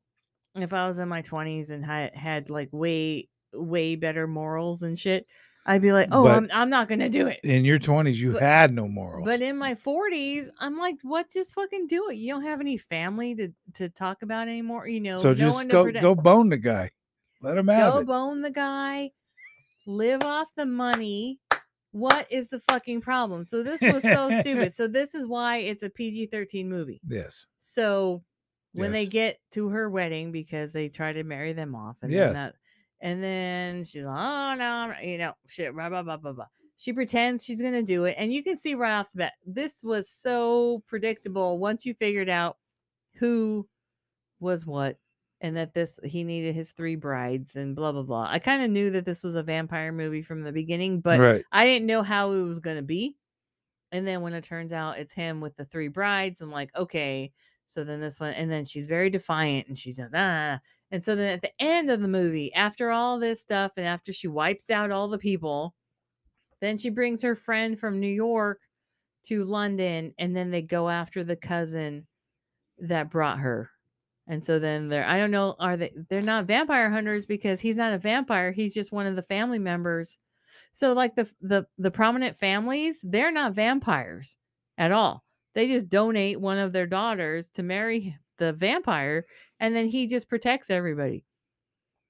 S3: if I was in my twenties and had had like way way better morals and shit, I'd be like, oh,
S2: But-
S3: I'm I'm not gonna do it.
S2: In your 20s, you
S3: But-
S2: had no morals.
S3: But in my 40s, I'm like, what? Just fucking do it. You don't have any family to to talk about anymore. You know,
S2: so
S3: no
S2: just go go bone the guy. Let him have
S3: go
S2: it.
S3: bone the guy, live off the money. What is the fucking problem? So this was so <laughs> stupid. So this is why it's a PG-13 movie.
S2: yes.
S3: So when they get to her wedding because they try to marry them off, and
S2: Yes.
S3: then that, and then she's like, oh no, you know, shit, blah blah blah blah blah. She pretends she's gonna do it, and you can see right off the bat this was so predictable once you figured out who was what, and that this he needed his three brides and blah blah blah. I kind of knew that this was a vampire movie from the beginning, but
S2: right.
S3: I didn't know how it was going to be. And then when it turns out it's him with the three brides, I'm like, okay. So then this one, and then she's very defiant and she's like, ah. And so then at the end of the movie, after all this stuff and after she wipes out all the people, then she brings her friend from New York to London and then they go after the cousin that brought her. And so then they're I don't know, are they they're not vampire hunters because he's not a vampire, he's just one of the family members. So like the the the prominent families, they're not vampires at all. They just donate one of their daughters to marry the vampire and then he just protects everybody.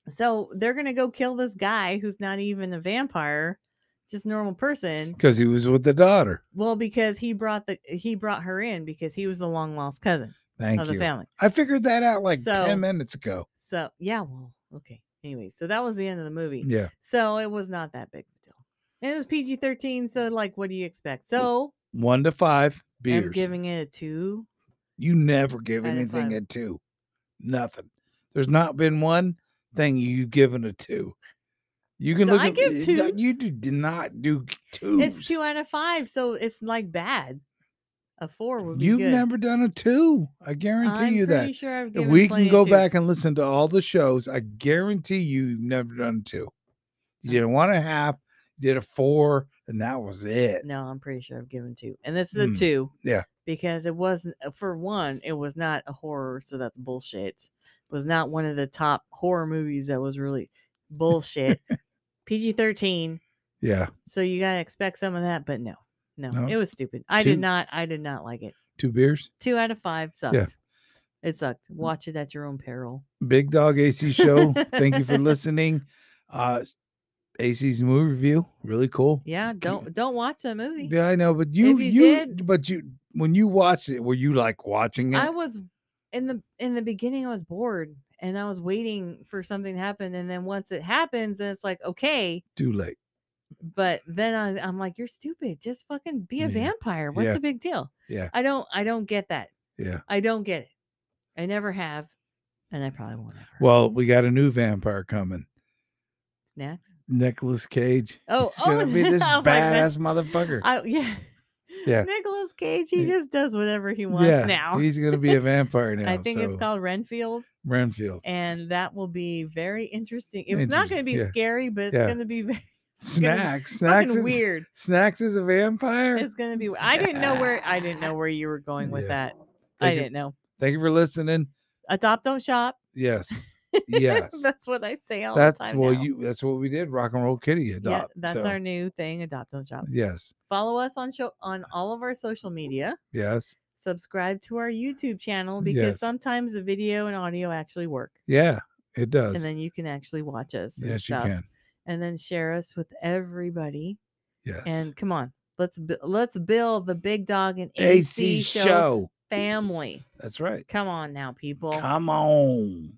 S3: So they're going to go kill this guy who's not even a vampire, just normal person.
S2: Because he was with the daughter.
S3: Well, because he brought the he brought her in because he was the long lost cousin
S2: Thank
S3: of
S2: you.
S3: the family.
S2: I figured that out like
S3: So-
S2: 10 minutes ago.
S3: So yeah, well, okay. Anyway, so that was the end of the movie.
S2: Yeah.
S3: So it was not that big of a deal. And it was PG thirteen. So like, what do you expect? So
S2: One to five beers.
S3: I'm giving it a two.
S2: you never give
S3: out of
S2: anything
S3: five.
S2: a two. Nothing. There's not been one thing you've given a two. You can look
S3: I
S2: at
S3: give
S2: You
S3: twos.
S2: do- did not do twos.
S3: It's two out of five, so it's like bad. A four would be
S2: You've
S3: good.
S2: never done a two. I guarantee
S3: I'm
S2: you that.
S3: Sure I've given
S2: we can go back and listen to all the shows. I guarantee you, you've never done two. You did a one and a half, you did a four, and that was it.
S3: No, I'm pretty sure I've given two, and this is a
S2: Mm,
S3: two.
S2: yeah.
S3: because it wasn't uh, for one. It was not a horror, so that's bullshit. It was not one of the top horror movies that was really bullshit. <laughs> PG thirteen.
S2: Yeah.
S3: So you gotta expect some of that, but no, no,
S2: No.
S3: it was stupid. I
S2: Two-
S3: did not, I did not like it.
S2: Two beers.
S3: Two out of five sucked. Yeah. It sucked. Watch it at your own peril.
S2: Big Dog AC Show. Thank you for <laughs> listening. Uh AC's movie review. Really cool.
S3: Yeah, don't don't watch that movie.
S2: Yeah, I know, but you,
S3: you
S2: you,
S3: did-
S2: but you, when you watched it, were you like watching it?
S3: I was in the in the beginning. I was bored and I was waiting for something to happen, and then once it happens, then it's like okay.
S2: Too late.
S3: But then I, I'm like, you're stupid. Just fucking be a
S2: Yeah.
S3: vampire. What's
S2: Yeah.
S3: the big deal?
S2: Yeah.
S3: I don't I don't get that.
S2: Yeah.
S3: I don't get it. I never have, and I probably won't ever.
S2: Well, we got a new vampire coming.
S3: snacks.
S2: Nicolas Cage.
S3: Oh,
S2: He's gonna
S3: oh,
S2: be this
S3: oh, <laughs> like,
S2: badass motherfucker.
S3: I, yeah.
S2: Yeah.
S3: Nicolas Cage, he
S2: Yeah.
S3: just does whatever he wants
S2: yeah,
S3: now.
S2: he's gonna be a vampire <laughs> now.
S3: I think it's called Renfield,
S2: Renfield.
S3: and that will be very interesting. It's not going to be
S2: yeah.
S3: scary, but it's going to be <laughs> very
S2: Snacks. Snacks is
S3: weird.
S2: Snacks is a vampire.
S3: It's going to be. I didn't know where. I didn't know where you were going with
S2: Yeah.
S3: that. I
S2: you-
S3: didn't know.
S2: Thank you for listening.
S3: Adopt, don't shop.
S2: Yes. <laughs> Yes.
S3: that's what I say all
S2: That's
S3: the time.
S2: well,
S3: now.
S2: you. That's what we did. Rock and roll kitty
S3: yeah,
S2: adopt.
S3: that's
S2: so,
S3: our new thing. Adopt, don't shop.
S2: Yes.
S3: Follow us on show on all of our social media.
S2: Yes.
S3: Subscribe to our YouTube channel because
S2: Yes.
S3: sometimes the video and audio actually work,
S2: Yeah. It does.
S3: and then you can actually watch us.
S2: yes, you can.
S3: And then share us with everybody.
S2: Yes.
S3: And come on, let's let's build the Big Dog and
S2: AC
S3: AC,
S2: show.
S3: family.
S2: That's right.
S3: Come on now, people.
S2: Come on.